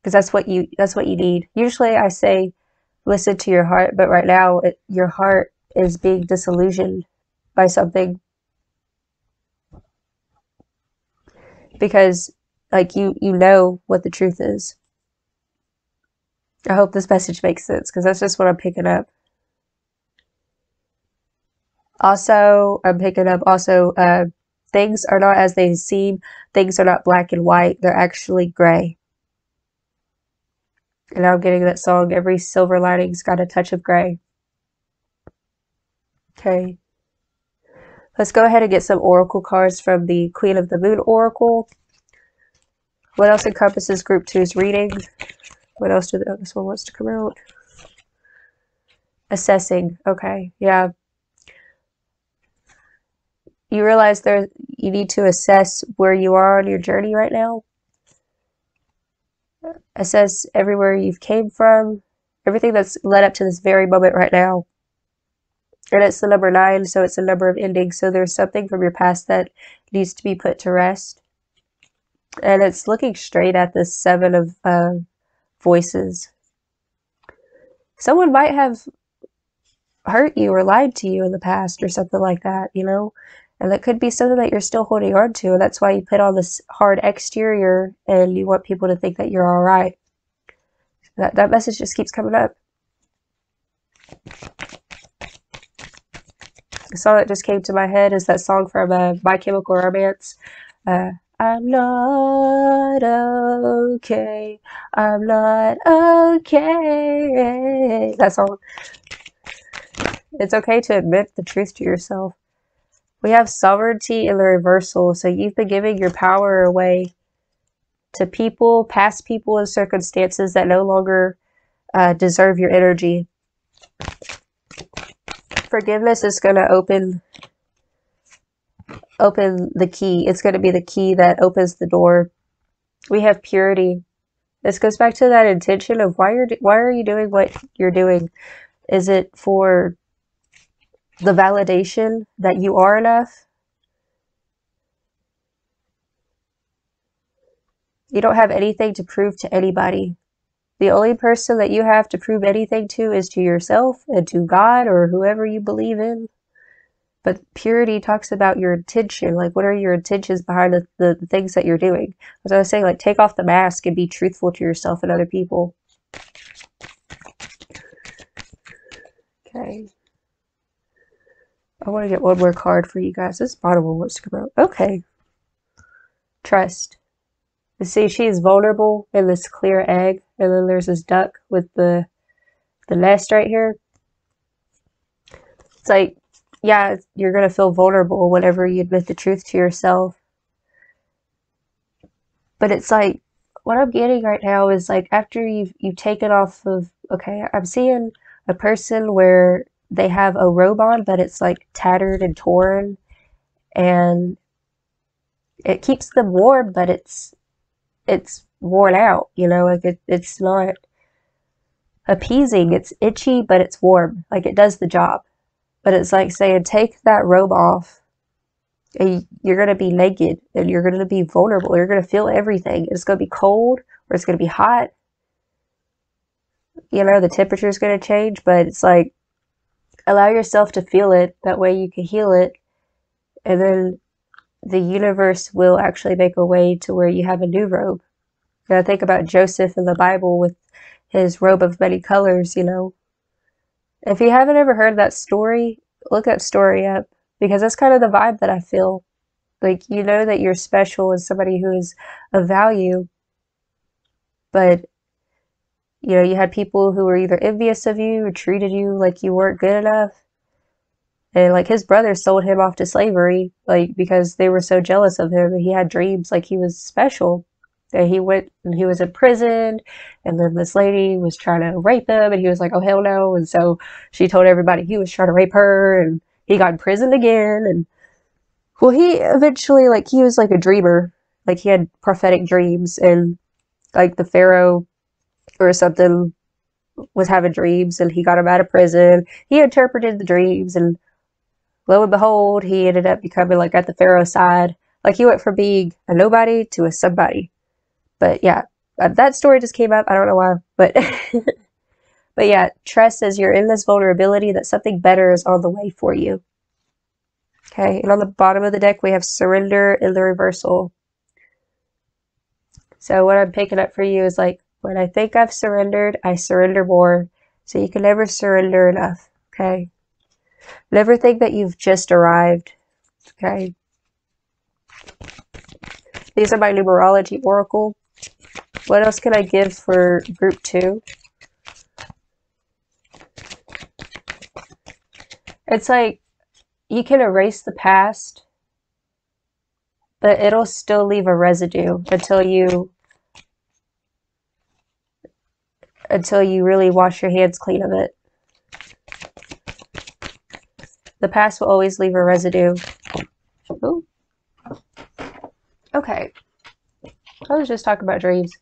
Speaker 1: because that's what you that's what you need. Usually I say listen to your heart, but right now it, your heart is being disillusioned by something because like you you know what the truth is. I hope this message makes sense because that's just what I'm picking up. Also, I'm picking up also uh, things are not as they seem. Things are not black and white. They're actually gray. And I'm getting that song, Every Silver Lining's Got a Touch of Gray. Okay. Let's go ahead and get some oracle cards from the Queen of the Moon Oracle. What else encompasses Group 2's reading? What else do the, oh, this one wants to come out? Assessing. Okay, yeah. You realize there you need to assess where you are on your journey right now assess everywhere you've came from, everything that's led up to this very moment right now. And it's the number nine, so it's a number of endings. So there's something from your past that needs to be put to rest. And it's looking straight at the seven of uh, voices. Someone might have hurt you or lied to you in the past or something like that, you know? And that could be something that you're still holding on to. And that's why you put on this hard exterior and you want people to think that you're all right. That, that message just keeps coming up. The song that just came to my head is that song from uh, My Chemical Romance. Uh, I'm not okay. I'm not okay. That song. It's okay to admit the truth to yourself. We have sovereignty in the reversal, so you've been giving your power away to people, past people, and circumstances that no longer uh, deserve your energy. Forgiveness is going to open open the key. It's going to be the key that opens the door. We have purity. This goes back to that intention of why you're why are you doing what you're doing? Is it for the validation that you are enough? You don't have anything to prove to anybody. The only person that you have to prove anything to is to yourself and to God or whoever you believe in. But purity talks about your intention. Like, what are your intentions behind the, the, the things that you're doing? As I was saying, like, take off the mask and be truthful to yourself and other people. Okay. I want to get one more card for you guys. This bottom one wants to come out. Okay. Trust. You see, she's vulnerable in this clear egg, and then there's this duck with the the nest right here. It's like yeah, you're going to feel vulnerable whenever you admit the truth to yourself. But it's like, what I'm getting right now is like after you've you've taken off of okay, I'm seeing a person where they have a robe on, but it's like tattered and torn, and it keeps them warm, but it's it's worn out. You know, like it, it's not appeasing. It's itchy, but it's warm. Like it does the job. But it's like saying, take that robe off. And you're going to be naked and you're going to be vulnerable. You're going to feel everything. It's going to be cold or it's going to be hot. You know, the temperature is going to change, but it's like allow yourself to feel it. That way you can heal it. And then the universe will actually make a way to where you have a new robe. You know, think about Joseph in the Bible with his robe of many colors, you know, if you haven't ever heard that story, look that story up because that's kind of the vibe that I feel. Like, you know that you're special as somebody who is of value, but you know, you had people who were either envious of you or treated you like you weren't good enough. And like his brothers sold him off to slavery, like because they were so jealous of him he had dreams like he was special that he went and he was imprisoned and then this lady was trying to rape him and he was like oh hell no and so she told everybody he was trying to rape her and he got imprisoned again and well he eventually like he was like a dreamer like he had prophetic dreams and like the pharaoh or something was having dreams and he got him out of prison. He interpreted the dreams and lo and behold he ended up becoming like at the pharaoh side like he went from being a nobody to a somebody but yeah, uh, that story just came up. I don't know why, but but yeah, trust says you're in this vulnerability that something better is on the way for you. Okay, and on the bottom of the deck we have surrender in the reversal. So what I'm picking up for you is like when I think I've surrendered, I surrender more. So you can never surrender enough. Okay. Never think that you've just arrived. Okay. These are my numerology oracle. What else can I give for group two? It's like you can erase the past, but it'll still leave a residue until you until you really wash your hands clean of it. The past will always leave a residue. Ooh. Okay. I was just talking about dreams.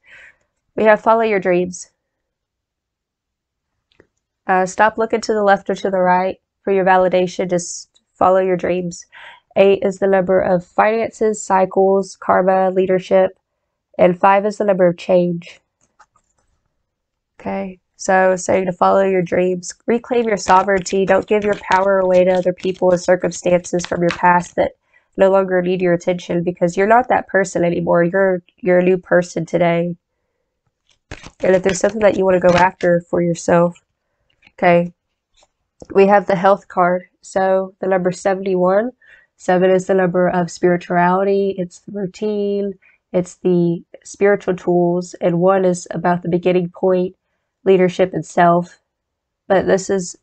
Speaker 1: We have follow your dreams. Uh, stop looking to the left or to the right for your validation. Just follow your dreams. Eight is the number of finances, cycles, karma, leadership. And five is the number of change. Okay, so saying to follow your dreams, reclaim your sovereignty. Don't give your power away to other people and circumstances from your past that no longer need your attention because you're not that person anymore. You're you're a new person today. And if there's something that you want to go after for yourself, okay, we have the health card. So the number 71, seven is the number of spirituality, it's the routine, it's the spiritual tools, and one is about the beginning point, leadership itself. But this is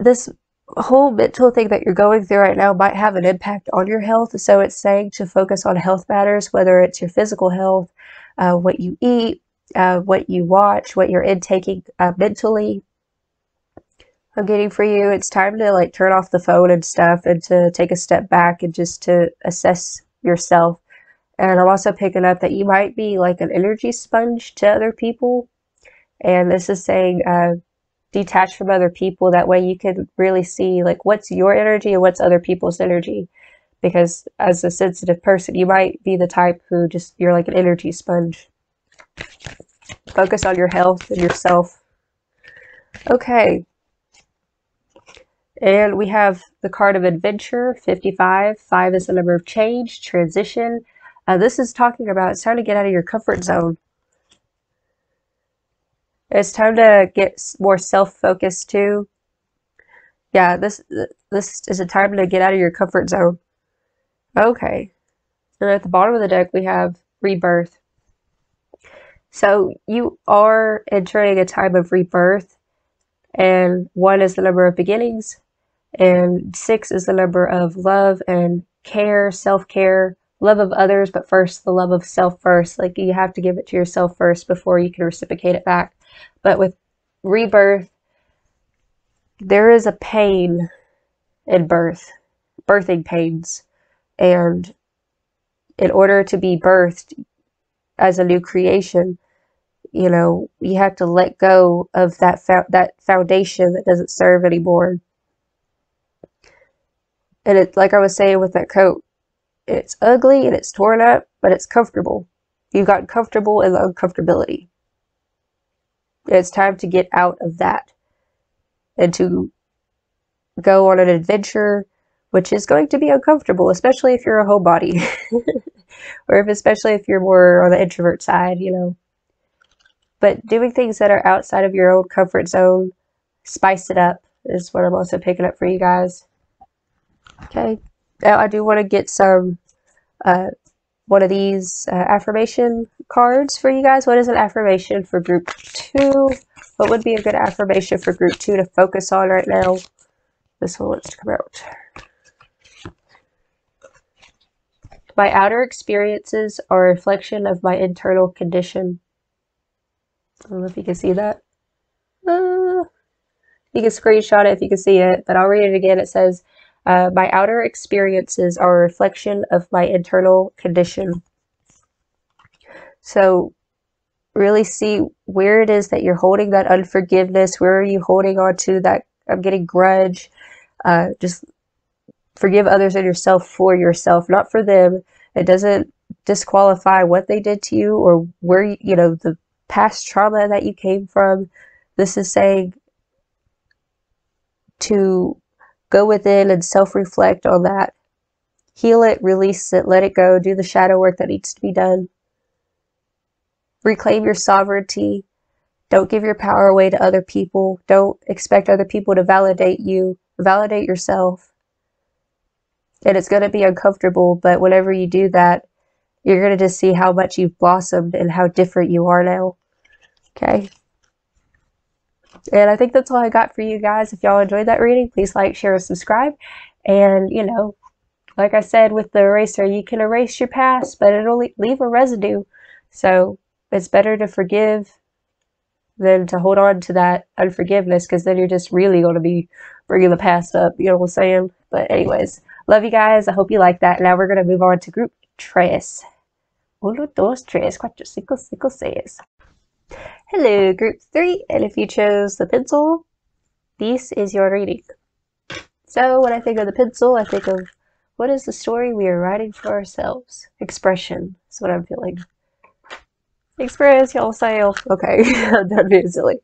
Speaker 1: this whole mental thing that you're going through right now might have an impact on your health. So it's saying to focus on health matters, whether it's your physical health, uh, what you eat, uh, what you watch, what you're intaking uh, mentally. I'm getting for you. It's time to like turn off the phone and stuff and to take a step back and just to assess yourself. And I'm also picking up that you might be like an energy sponge to other people. And this is saying, uh, detach from other people. That way you can really see like what's your energy and what's other people's energy. Because as a sensitive person, you might be the type who just, you're like an energy sponge. Focus on your health and yourself. Okay. And we have the card of adventure, 55. 5 is the number of change, transition. Uh, this is talking about it's time to get out of your comfort zone. It's time to get more self-focused too. Yeah, this this is a time to get out of your comfort zone. Okay. And at the bottom of the deck we have rebirth. So you are entering a time of rebirth, and one is the number of beginnings, and six is the number of love and care, self care, love of others, but first the love of self first. Like you have to give it to yourself first before you can reciprocate it back. But with rebirth, there is a pain in birth, birthing pains. And in order to be birthed as a new creation, you know, you have to let go of that fo- that foundation that doesn't serve anymore. And it's like I was saying with that coat, it's ugly and it's torn up, but it's comfortable. You've gotten comfortable in the uncomfortability. It's time to get out of that and to go on an adventure, which is going to be uncomfortable, especially if you're a homebody, or if especially if you're more on the introvert side, you know. But doing things that are outside of your own comfort zone, spice it up, is what I'm also picking up for you guys. Okay. Now I do want to get some, uh, one of these uh, affirmation cards for you guys. What is an affirmation for group two? What would be a good affirmation for group two to focus on right now? This one wants to come out. My outer experiences are a reflection of my internal condition. I don't know if you can see that. Uh, you can screenshot it if you can see it, but I'll read it again. It says, uh, My outer experiences are a reflection of my internal condition. So, really see where it is that you're holding that unforgiveness. Where are you holding on to that? I'm getting grudge. Uh, just forgive others and yourself for yourself, not for them. It doesn't disqualify what they did to you or where you, you know the past trauma that you came from. This is saying to go within and self reflect on that. Heal it, release it, let it go, do the shadow work that needs to be done. Reclaim your sovereignty. Don't give your power away to other people. Don't expect other people to validate you. Validate yourself. And it's going to be uncomfortable, but whenever you do that, you're going to just see how much you've blossomed and how different you are now. Okay. And I think that's all I got for you guys. If y'all enjoyed that reading, please like, share, and subscribe. And, you know, like I said with the eraser, you can erase your past, but it'll leave a residue. So it's better to forgive than to hold on to that unforgiveness because then you're just really going to be bringing the past up. You know what I'm saying? But, anyways, love you guys. I hope you like that. Now we're going to move on to group tres. Uno, dos, tres, cuatro, cinco, cinco, seis. Hello, group three, and if you chose the pencil, this is your reading. So, when I think of the pencil, I think of what is the story we are writing for ourselves? Expression is what I'm feeling. Express yourself. Okay, done being silly.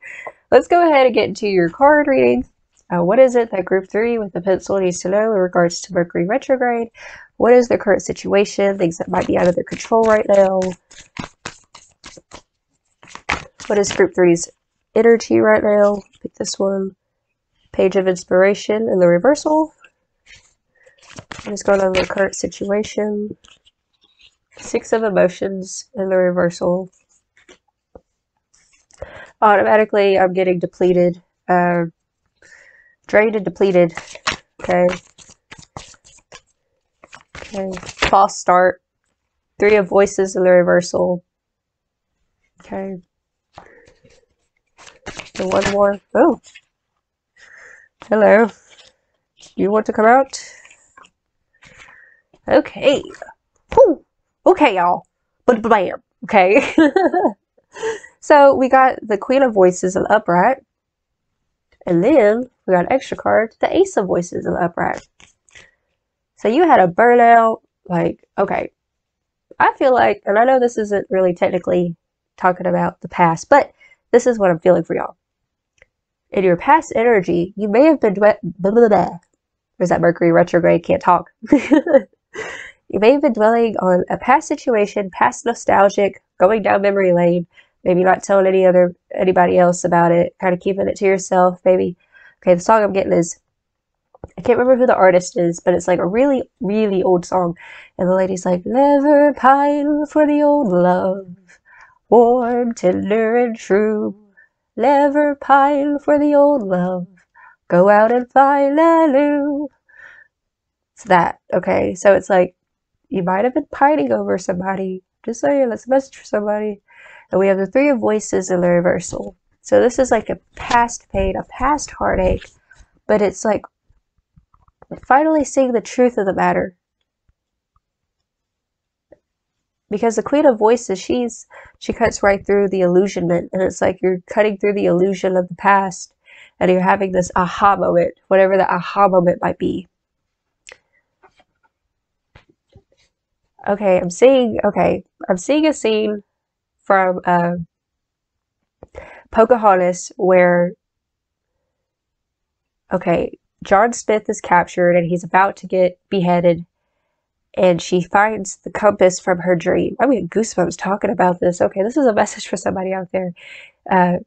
Speaker 1: Let's go ahead and get into your card reading. Uh, what is it that group three with the pencil needs to know in regards to Mercury retrograde? What is their current situation? Things that might be out of their control right now. What is group three's energy right now? Pick this one. Page of inspiration in the reversal. What is going on in current situation? Six of emotions in the reversal. Automatically, I'm getting depleted. Uh, drained and depleted. Okay. Okay. False start. Three of voices in the reversal. Okay. And one more. Oh. Hello. You want to come out? Okay. Whew. Okay, y'all. But bam. Okay. so we got the Queen of Voices the upright. And then we got an extra card, the Ace of Voices the upright. So you had a burnout. Like, okay. I feel like, and I know this isn't really technically talking about the past, but this is what I'm feeling for y'all. In your past energy, you may have been blah. There's that Mercury retrograde, can't talk. you may have been dwelling on a past situation, past nostalgic, going down memory lane, maybe not telling any other anybody else about it, kind of keeping it to yourself, maybe. Okay, the song I'm getting is I can't remember who the artist is, but it's like a really, really old song. And the lady's like, Never pine for the old love, warm, tender, and true. Never pine for the old love, go out and find a new. It's that, okay? So it's like, you might have been pining over somebody. Just saying, let's message somebody. And we have the three of voices in the reversal. So this is like a past pain, a past heartache, but it's like finally seeing the truth of the matter. Because the Queen of Voices, she's she cuts right through the illusionment, and it's like you're cutting through the illusion of the past, and you're having this aha moment, whatever the aha moment might be. Okay, I'm seeing. Okay, I'm seeing a scene from uh, Pocahontas where. Okay, John Smith is captured and he's about to get beheaded. And she finds the compass from her dream. I mean, goosebumps talking about this. Okay, this is a message for somebody out there. Uh,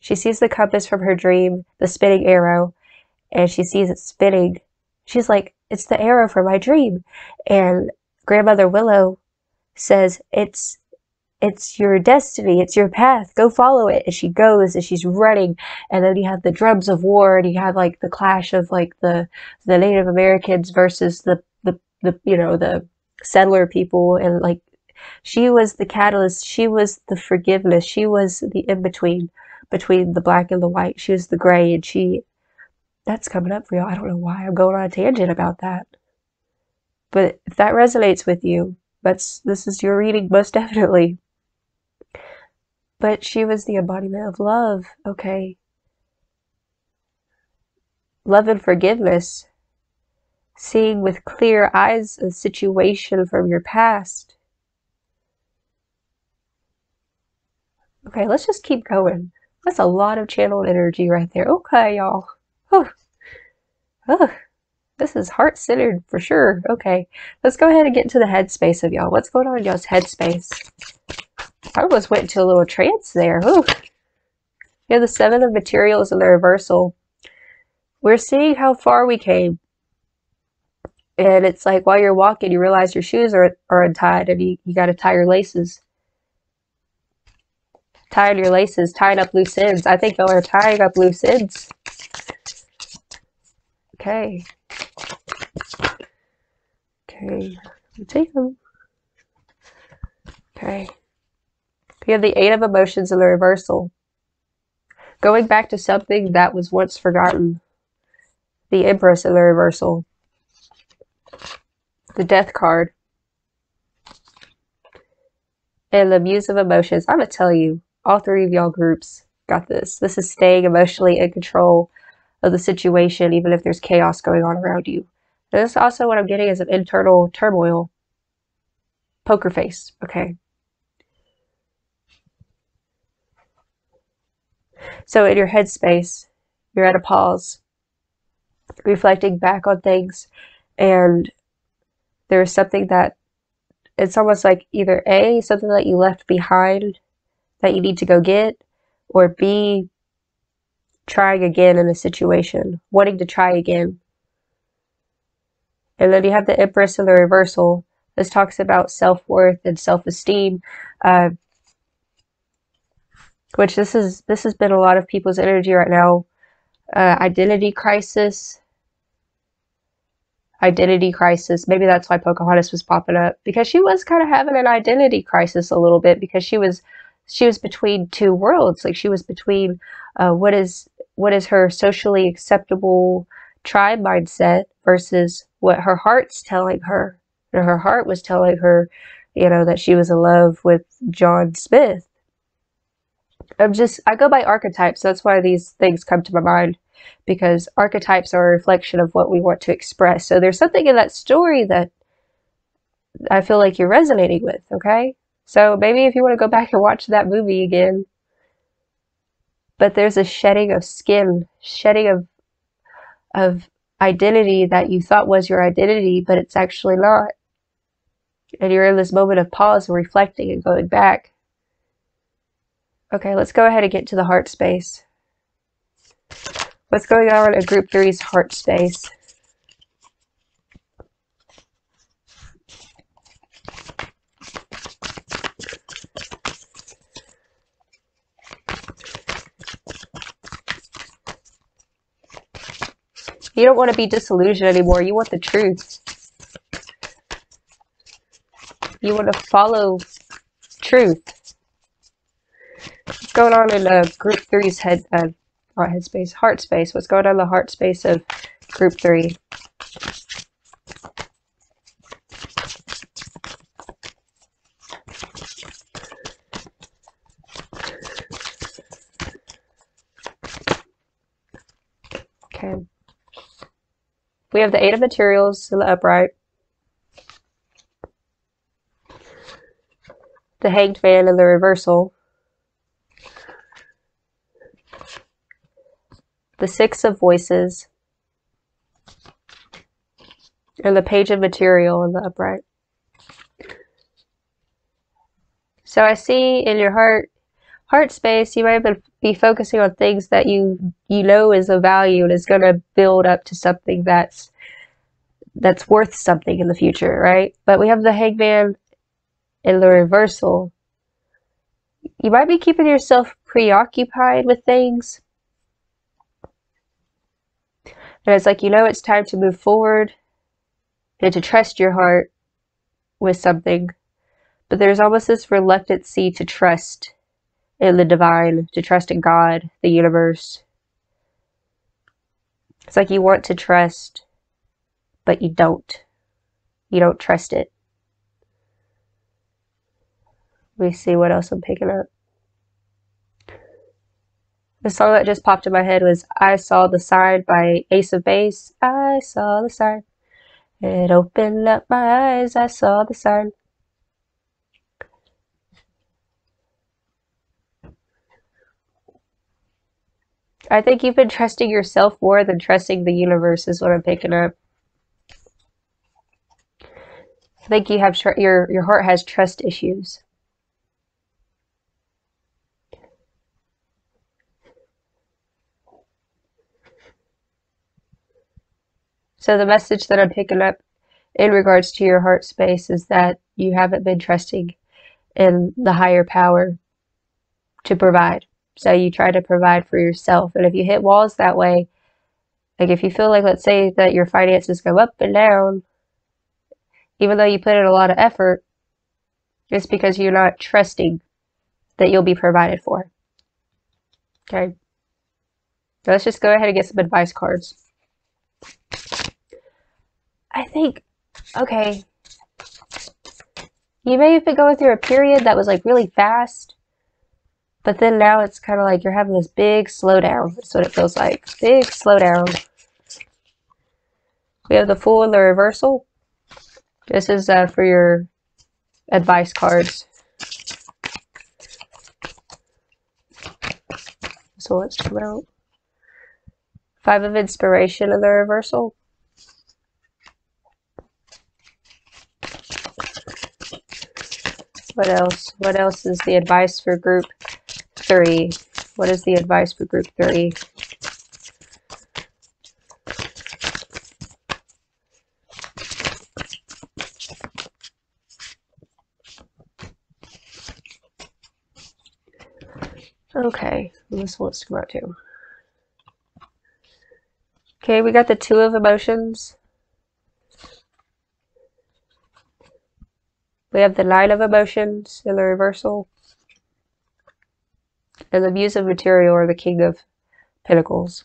Speaker 1: she sees the compass from her dream, the spinning arrow, and she sees it spinning. She's like, It's the arrow from my dream. And grandmother Willow says, It's it's your destiny, it's your path, go follow it. And she goes and she's running. And then you have the drums of war and you have like the clash of like the the Native Americans versus the the, you know, the settler people and like she was the catalyst, she was the forgiveness, she was the in between between the black and the white. She was the gray and she that's coming up for y'all. I don't know why I'm going on a tangent about that. But if that resonates with you, that's this is your reading most definitely. But she was the embodiment of love, okay? Love and forgiveness. Seeing with clear eyes a situation from your past. Okay, let's just keep going. That's a lot of channeled energy right there. Okay, y'all. Oh. Oh. This is heart-centered for sure. Okay, let's go ahead and get into the headspace of y'all. What's going on in y'all's headspace? I almost went into a little trance there. Ooh. Yeah, the seven of materials in the reversal. We're seeing how far we came. And it's like while you're walking, you realize your shoes are, are untied and you, you got to tie your laces. Tying your laces, tying up loose ends. I think y'all are tying up loose ends. Okay. Okay. Take them. Okay. We have the Eight of Emotions in the reversal. Going back to something that was once forgotten. The Empress in the reversal. The Death card. And the Muse of Emotions. I'm going to tell you, all three of y'all groups got this. This is staying emotionally in control of the situation, even if there's chaos going on around you. This is also what I'm getting is an internal turmoil. Poker face, okay. So in your headspace, you're at a pause, reflecting back on things, and there's something that it's almost like either A, something that you left behind that you need to go get, or B, trying again in a situation, wanting to try again. And then you have the Empress and the reversal. This talks about self worth and self esteem. Uh, which this is this has been a lot of people's energy right now uh, identity crisis. Identity crisis. Maybe that's why Pocahontas was popping up because she was kind of having an identity crisis a little bit because she was she was between two worlds. Like she was between uh, what is what is her socially acceptable tribe mindset versus what her heart's telling her. And her heart was telling her, you know, that she was in love with John Smith. I'm just, I go by archetypes. So that's why these things come to my mind because archetypes are a reflection of what we want to express. So there's something in that story that I feel like you're resonating with, okay? So maybe if you want to go back and watch that movie again, but there's a shedding of skin, shedding of of identity that you thought was your identity, but it's actually not. And you're in this moment of pause and reflecting and going back. Okay, let's go ahead and get to the heart space. What's going on in group three's heart space? You don't want to be disillusioned anymore. You want the truth. You want to follow truth. What's going on in uh, group three's head, uh, not head space, heart space? What's going on in the heart space of group three? Okay. We have the Eight of Materials in the upright. The Hanged Man in the reversal. The Six of Voices. And the Page of Material in the upright. So I see in your heart heart space, you might be focusing on things that you you know is of value and is going to build up to something that's that's worth something in the future, right? But we have the hangman in the reversal. You might be keeping yourself preoccupied with things. And it's like you know it's time to move forward and to trust your heart with something. But there's almost this reluctancy to trust in the divine, to trust in God, the universe. It's like you want to trust, but you don't. You don't trust it. Let me see what else I'm picking up. The song that just popped in my head was I Saw the Sign by Ace of Base. I saw the sign. It opened up my eyes. I saw the sign. I think you've been trusting yourself more than trusting the universe is what I'm picking up. I think you have your your heart has trust issues. So the message that I'm picking up in regards to your heart space is that you haven't been trusting in the higher power to provide. So you try to provide for yourself. And if you hit walls that way, like if you feel like, let's say that your finances go up and down, even though you put in a lot of effort, it's because you're not trusting that you'll be provided for. Okay. So let's just go ahead and get some advice cards. I think, okay, you may have been going through a period that was like really fast but then now it's kind of like you're having this big slowdown. That's what it feels like. Big slowdown. We have the Fool and the Reversal. This is uh, for your advice cards. So let's come out. Five of Inspiration in the Reversal. What else? What else is the advice for group three. What is the advice for group three? Okay, this wants to come out too. Okay, we got the two of emotions. We have the nine of emotions in the reversal. And the muse of material or the king of pentacles.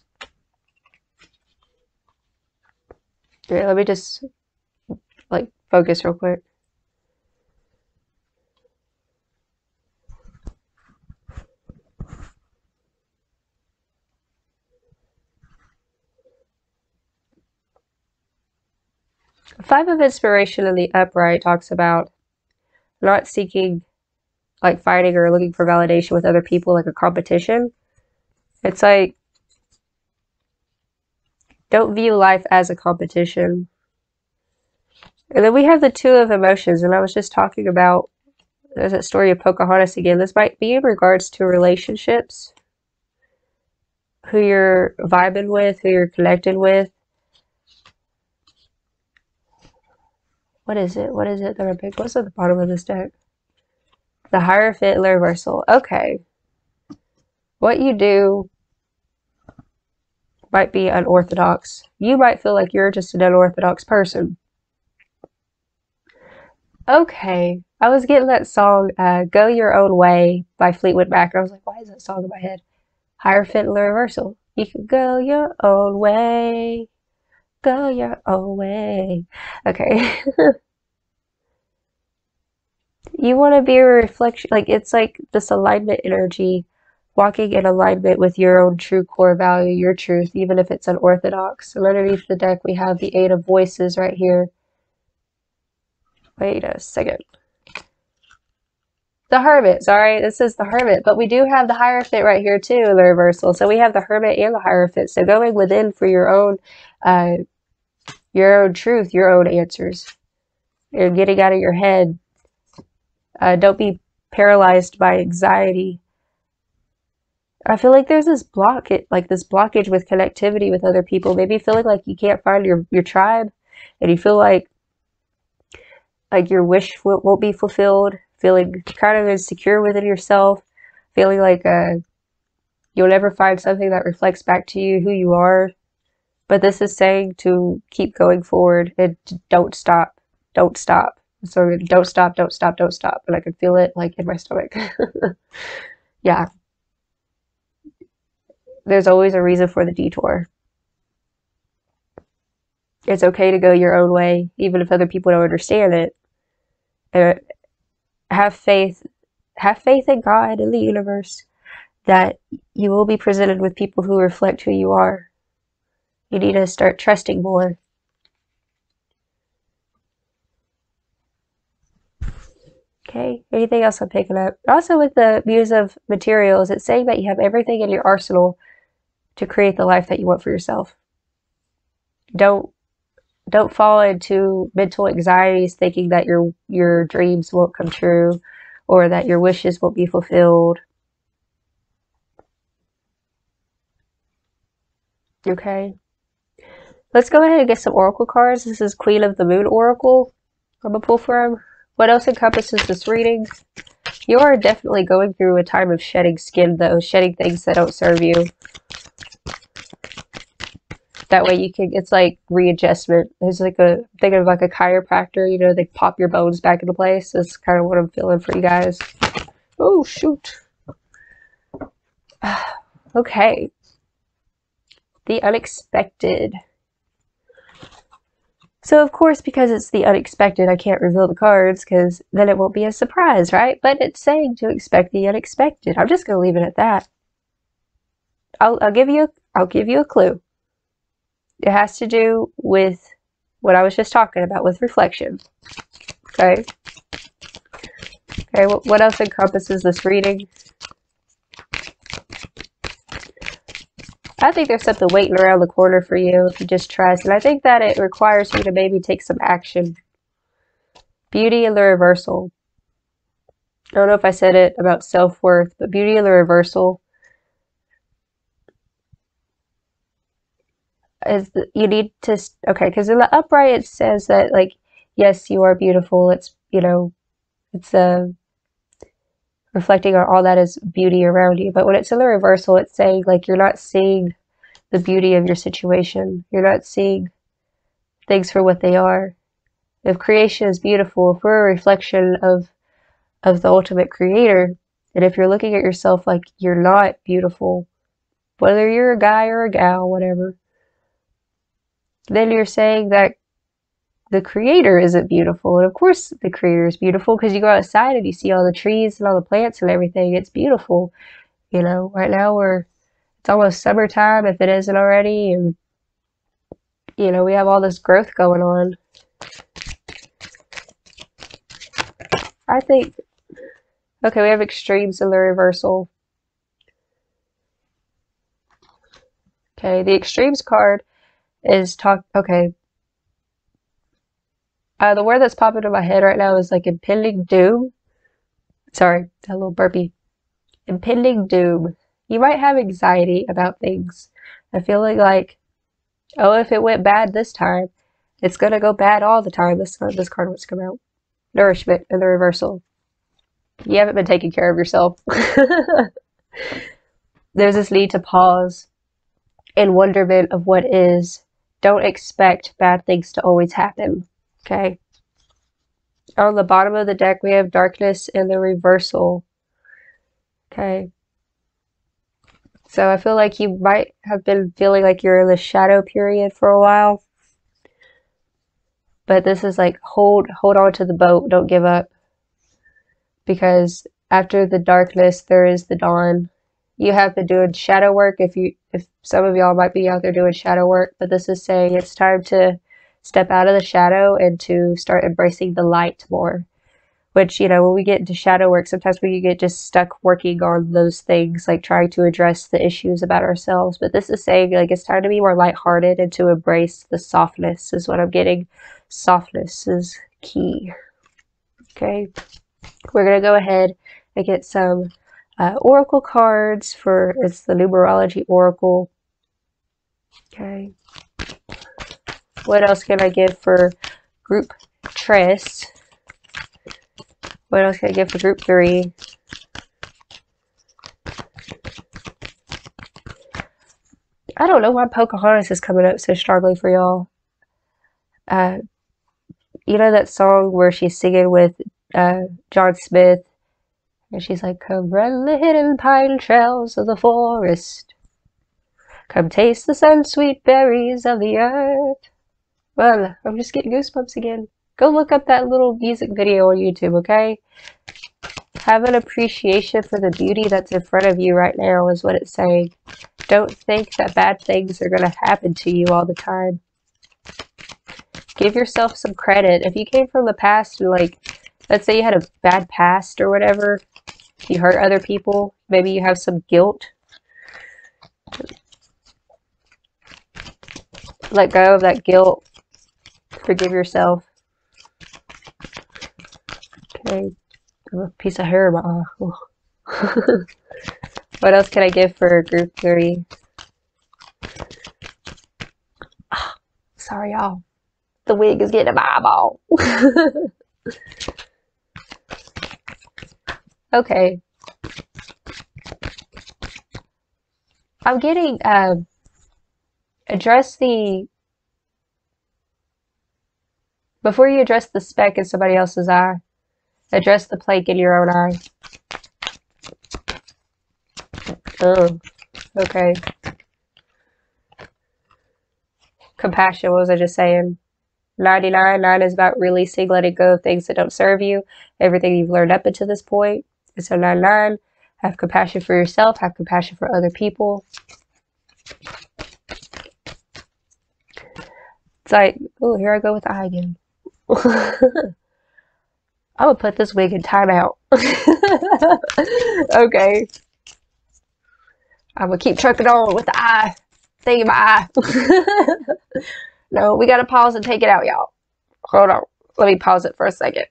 Speaker 1: Okay, let me just like focus real quick. Five of Inspiration in the upright talks about not seeking, like fighting or looking for validation with other people like a competition. It's like, don't view life as a competition. And then we have the two of emotions, and I was just talking about there's that story of Pocahontas again. This might be in regards to relationships, who you're vibing with, who you're connected with. What is it? What is it that I picked? What's at the bottom of this deck? The Hierophant Reversal. Okay. What you do might be unorthodox. You might feel like you're just an unorthodox person. Okay. I was getting that song, uh, Go Your Own Way by Fleetwood Mac, and I was like, why is that song in my head? Hierophant Reversal. You can go your own way. Go your own way. Okay. you want to be a reflection, like, it's like this alignment energy, walking in alignment with your own true core value, your truth, even if it's unorthodox. And underneath the deck, we have the Eight of Voices right here. Wait a second. The Hermit, sorry, this is the Hermit, but we do have the Hierophant right here too in the reversal. So we have the Hermit and the Hierophant. So going within for your own uh, your own truth, your own answers. You're getting out of your head. Uh, don't be paralyzed by anxiety. I feel like there's this block, like this blockage with connectivity with other people. Maybe feeling like you can't find your, your tribe, and you feel like like your wish won't be fulfilled. Feeling kind of insecure within yourself. Feeling like uh, you'll never find something that reflects back to you who you are. But this is saying to keep going forward and don't stop. Don't stop. So don't stop, don't stop, don't stop. And I can feel it like in my stomach. yeah. There's always a reason for the detour. It's okay to go your own way, even if other people don't understand it. Have faith, have faith in God and the universe that you will be presented with people who reflect who you are. You need to start trusting more. Okay, anything else I'm picking up? Also with the Muse of Materials, it's saying that you have everything in your arsenal to create the life that you want for yourself. Don't don't fall into mental anxieties thinking that your your dreams won't come true or that your wishes won't be fulfilled. Okay. Let's go ahead and get some oracle cards. This is Queen of the Moon Oracle. Going to pull from. What else encompasses this reading? You are definitely going through a time of shedding skin, though. Shedding things that don't serve you. That way you can, it's like readjustment. It's like a, think of like a chiropractor, you know, they pop your bones back into place. That's kind of what I'm feeling for you guys. Oh, shoot. okay. The unexpected. So of course, because it's the unexpected, I can't reveal the cards because then it won't be a surprise, right? But it's saying to expect the unexpected. I'm just going to leave it at that. I'll, I'll give you I'll give you a clue. It has to do with what I was just talking about with reflection. Okay. Okay. What, what else encompasses this reading? I think there's something waiting around the corner for you if you just trust. And I think that it requires you to maybe take some action. Beauty in the reversal. I don't know if I said it about self-worth, but beauty in the reversal is the, you need to okay because in the upright it says that like yes you are beautiful it's you know it's a reflecting on all that is beauty around you. But when it's in the reversal, it's saying like you're not seeing the beauty of your situation. You're not seeing things for what they are. If creation is beautiful, if we're a reflection of of the ultimate creator, and if you're looking at yourself like you're not beautiful, whether you're a guy or a gal, whatever, then you're saying that the creator isn't beautiful. And of course, the creator is beautiful because you go outside and you see all the trees and all the plants and everything. It's beautiful. You know, right now we're, it's almost summertime if it isn't already. And, you know, we have all this growth going on. I think, okay, we have extremes in the reversal. Okay, the extremes card is talk, okay, uh, the word that's popping in my head right now is like impending doom. Sorry, a little burpy. Impending doom. You might have anxiety about things. I feeling like, oh, if it went bad this time, it's gonna go bad all the time. This this card wants to come out. Nourishment and the reversal. You haven't been taking care of yourself. There's this need to pause in wonderment of what is. Don't expect bad things to always happen. Okay. On the bottom of the deck, we have darkness and the reversal. Okay. So I feel like you might have been feeling like you're in the shadow period for a while. But this is like hold hold on to the boat, don't give up. Because after the darkness there is the dawn. You have been doing shadow work if you if some of y'all might be out there doing shadow work, but this is saying it's time to step out of the shadow and to start embracing the light more. Which, you know, when we get into shadow work, sometimes we get just stuck working on those things, like trying to address the issues about ourselves. But this is saying, like, it's time to be more lighthearted and to embrace the softness, is what I'm getting. Softness is key. Okay. We're going to go ahead and get some uh, oracle cards for it's the numerology oracle. Okay. What else can I give for group Tress? What else can I give for group three? I don't know why Pocahontas is coming up so strongly for y'all. Uh, you know that song where she's singing with uh, John Smith, and she's like, "Come run the hidden pine trails of the forest, come taste the sun sweet berries of the earth." Well, I'm just getting goosebumps again. Go look up that little music video on YouTube, okay? Have an appreciation for the beauty that's in front of you right now is what it's saying. Don't think that bad things are going to happen to you all the time. Give yourself some credit. If you came from the past like, let's say you had a bad past or whatever, you hurt other people, maybe you have some guilt. Let go of that guilt Forgive yourself. Okay, a piece of hair my what else can I give for group three? Oh, sorry, y'all. The wig is getting a eyeball. okay. I'm getting, uh, address the before you address the speck in somebody else's eye, address the plague in your own eye. Oh, okay. Compassion, what was I just saying? 99, 9 is about releasing, letting go of things that don't serve you, everything you've learned up until this point. And so 99, have compassion for yourself, have compassion for other people. It's like, oh, here I go with eye again. I would put this wig in timeout. okay. I'm gonna keep trucking on with the eye thing in my eye. no, we gotta pause and take it out, y'all. Hold on. Let me pause it for a second.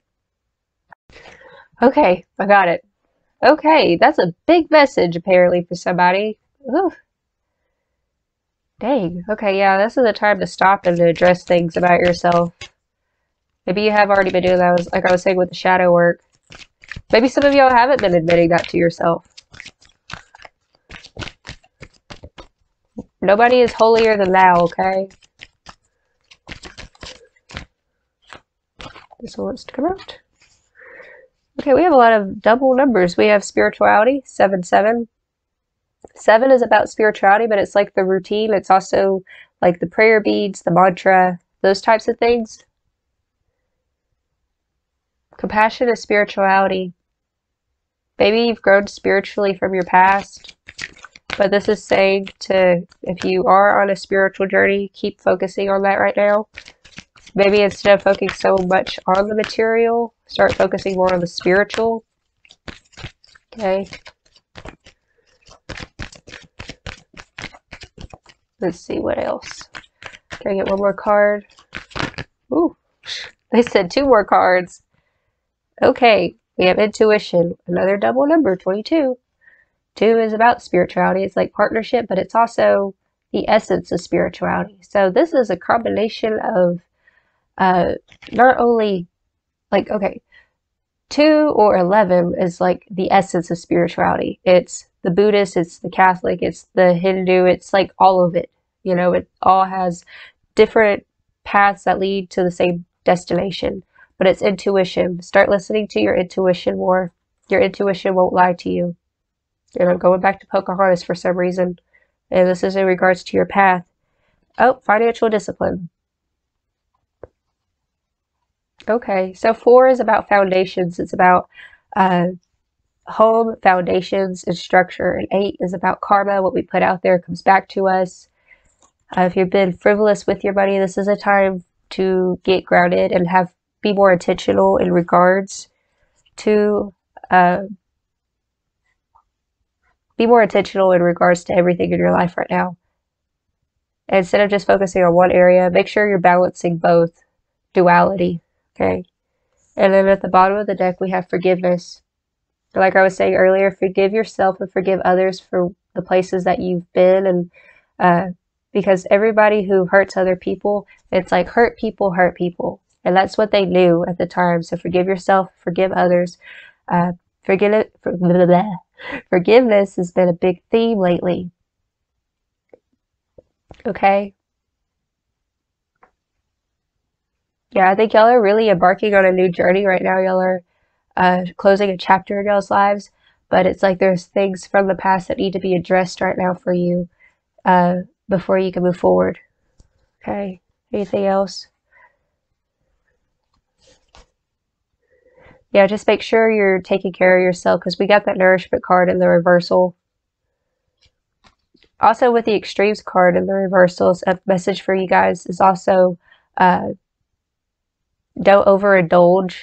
Speaker 1: Okay, I got it. Okay, that's a big message apparently for somebody. Ooh. Dang. Okay, yeah, this is a time to stop and to address things about yourself. Maybe you have already been doing that, was like I was saying with the shadow work. Maybe some of y'all haven't been admitting that to yourself. Nobody is holier than thou, okay? This one wants to come out. Okay, we have a lot of double numbers. We have spirituality, 7 7. 7 is about spirituality, but it's like the routine. It's also like the prayer beads, the mantra, those types of things. Compassion is spirituality. Maybe you've grown spiritually from your past, but this is saying to, if you are on a spiritual journey, keep focusing on that right now. Maybe instead of focusing so much on the material, start focusing more on the spiritual. Okay. Let's see what else. Can I get one more card? Ooh, they said two more cards. Okay, we have intuition, another double number, 22. Two is about spirituality. It's like partnership, but it's also the essence of spirituality. So this is a combination of uh, not only like, okay, two or 11 is like the essence of spirituality. It's the Buddhist, it's the Catholic, it's the Hindu, it's like all of it. You know, it all has different paths that lead to the same destination, but it's intuition. Start listening to your intuition more. Your intuition won't lie to you. And I'm going back to Pocahontas for some reason, and this is in regards to your path. Oh, financial discipline. Okay, so four is about foundations. It's about uh, home, foundations, and structure. And eight is about karma. What we put out there comes back to us. Uh, if you've been frivolous with your money, this is a time to get grounded and have be more intentional in regards to uh, be more intentional in regards to everything in your life right now. Instead of just focusing on one area, make sure you're balancing both duality. Okay. And then at the bottom of the deck, we have forgiveness. Like I was saying earlier, forgive yourself and forgive others for the places that you've been. And uh, because everybody who hurts other people, it's like hurt people hurt people. And that's what they knew at the time. So forgive yourself, forgive others. Uh, forgive, for, blah, blah, forgiveness has been a big theme lately. Okay. Yeah, I think y'all are really embarking on a new journey right now. Y'all are uh, closing a chapter in y'all's lives, but it's like there's things from the past that need to be addressed right now for you uh, before you can move forward. Okay, anything else? Yeah, just make sure you're taking care of yourself because we got that nourishment card in the reversal. Also, with the extremes card in the reversals, a message for you guys is also uh, don't overindulge.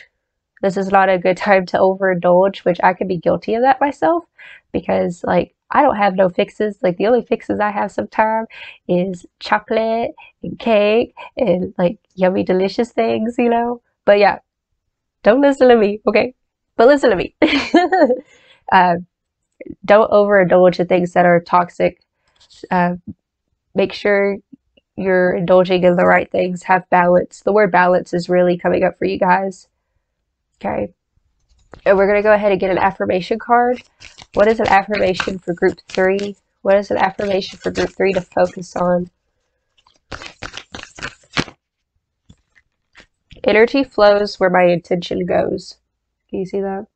Speaker 1: This is not a good time to overindulge, which I could be guilty of that myself because, like, I don't have no fixes. Like, the only fixes I have sometimes is chocolate and cake and, like, yummy, delicious things, you know? But yeah, don't listen to me, okay? But listen to me. uh, don't overindulge in things that are toxic. Uh, make sure you're indulging in the right things, have balance. The word balance is really coming up for you guys. Okay. And we're going to go ahead and get an affirmation card. What is an affirmation for group three? What is an affirmation for group three to focus on? Energy flows where my intention goes. Can you see that?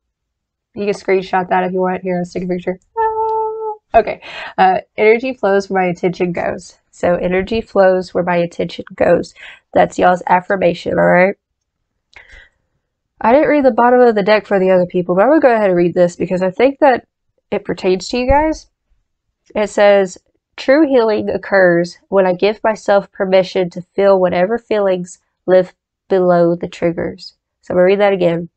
Speaker 1: You can screenshot that if you want. Here, let's take a picture. Ah. Okay. Uh, energy flows where my intention goes. So energy flows where my attention goes. That's y'all's affirmation, all right? I didn't read the bottom of the deck for the other people, but I'm going to go ahead and read this because I think that it pertains to you guys. It says, True healing occurs when I give myself permission to feel whatever feelings live below the triggers. So I'm going to read that again.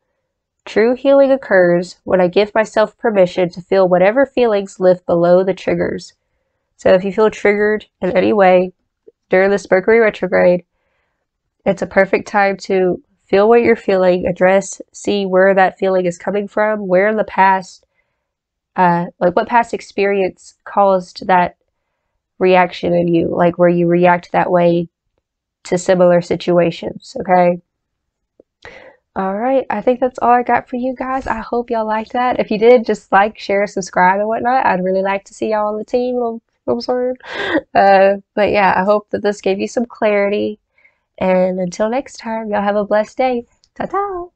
Speaker 1: True healing occurs when I give myself permission to feel whatever feelings live below the triggers. So if you feel triggered in any way during this Mercury retrograde, it's a perfect time to feel what you're feeling, address, see where that feeling is coming from, where in the past, uh, like what past experience caused that reaction in you, like where you react that way to similar situations, okay? All right, I think that's all I got for you guys. I hope y'all liked that. If you did, just like, share, subscribe, and whatnot. I'd really like to see y'all on the team I'm sorry. Uh, but yeah, I hope that this gave you some clarity. And until next time, y'all have a blessed day. Ta ta!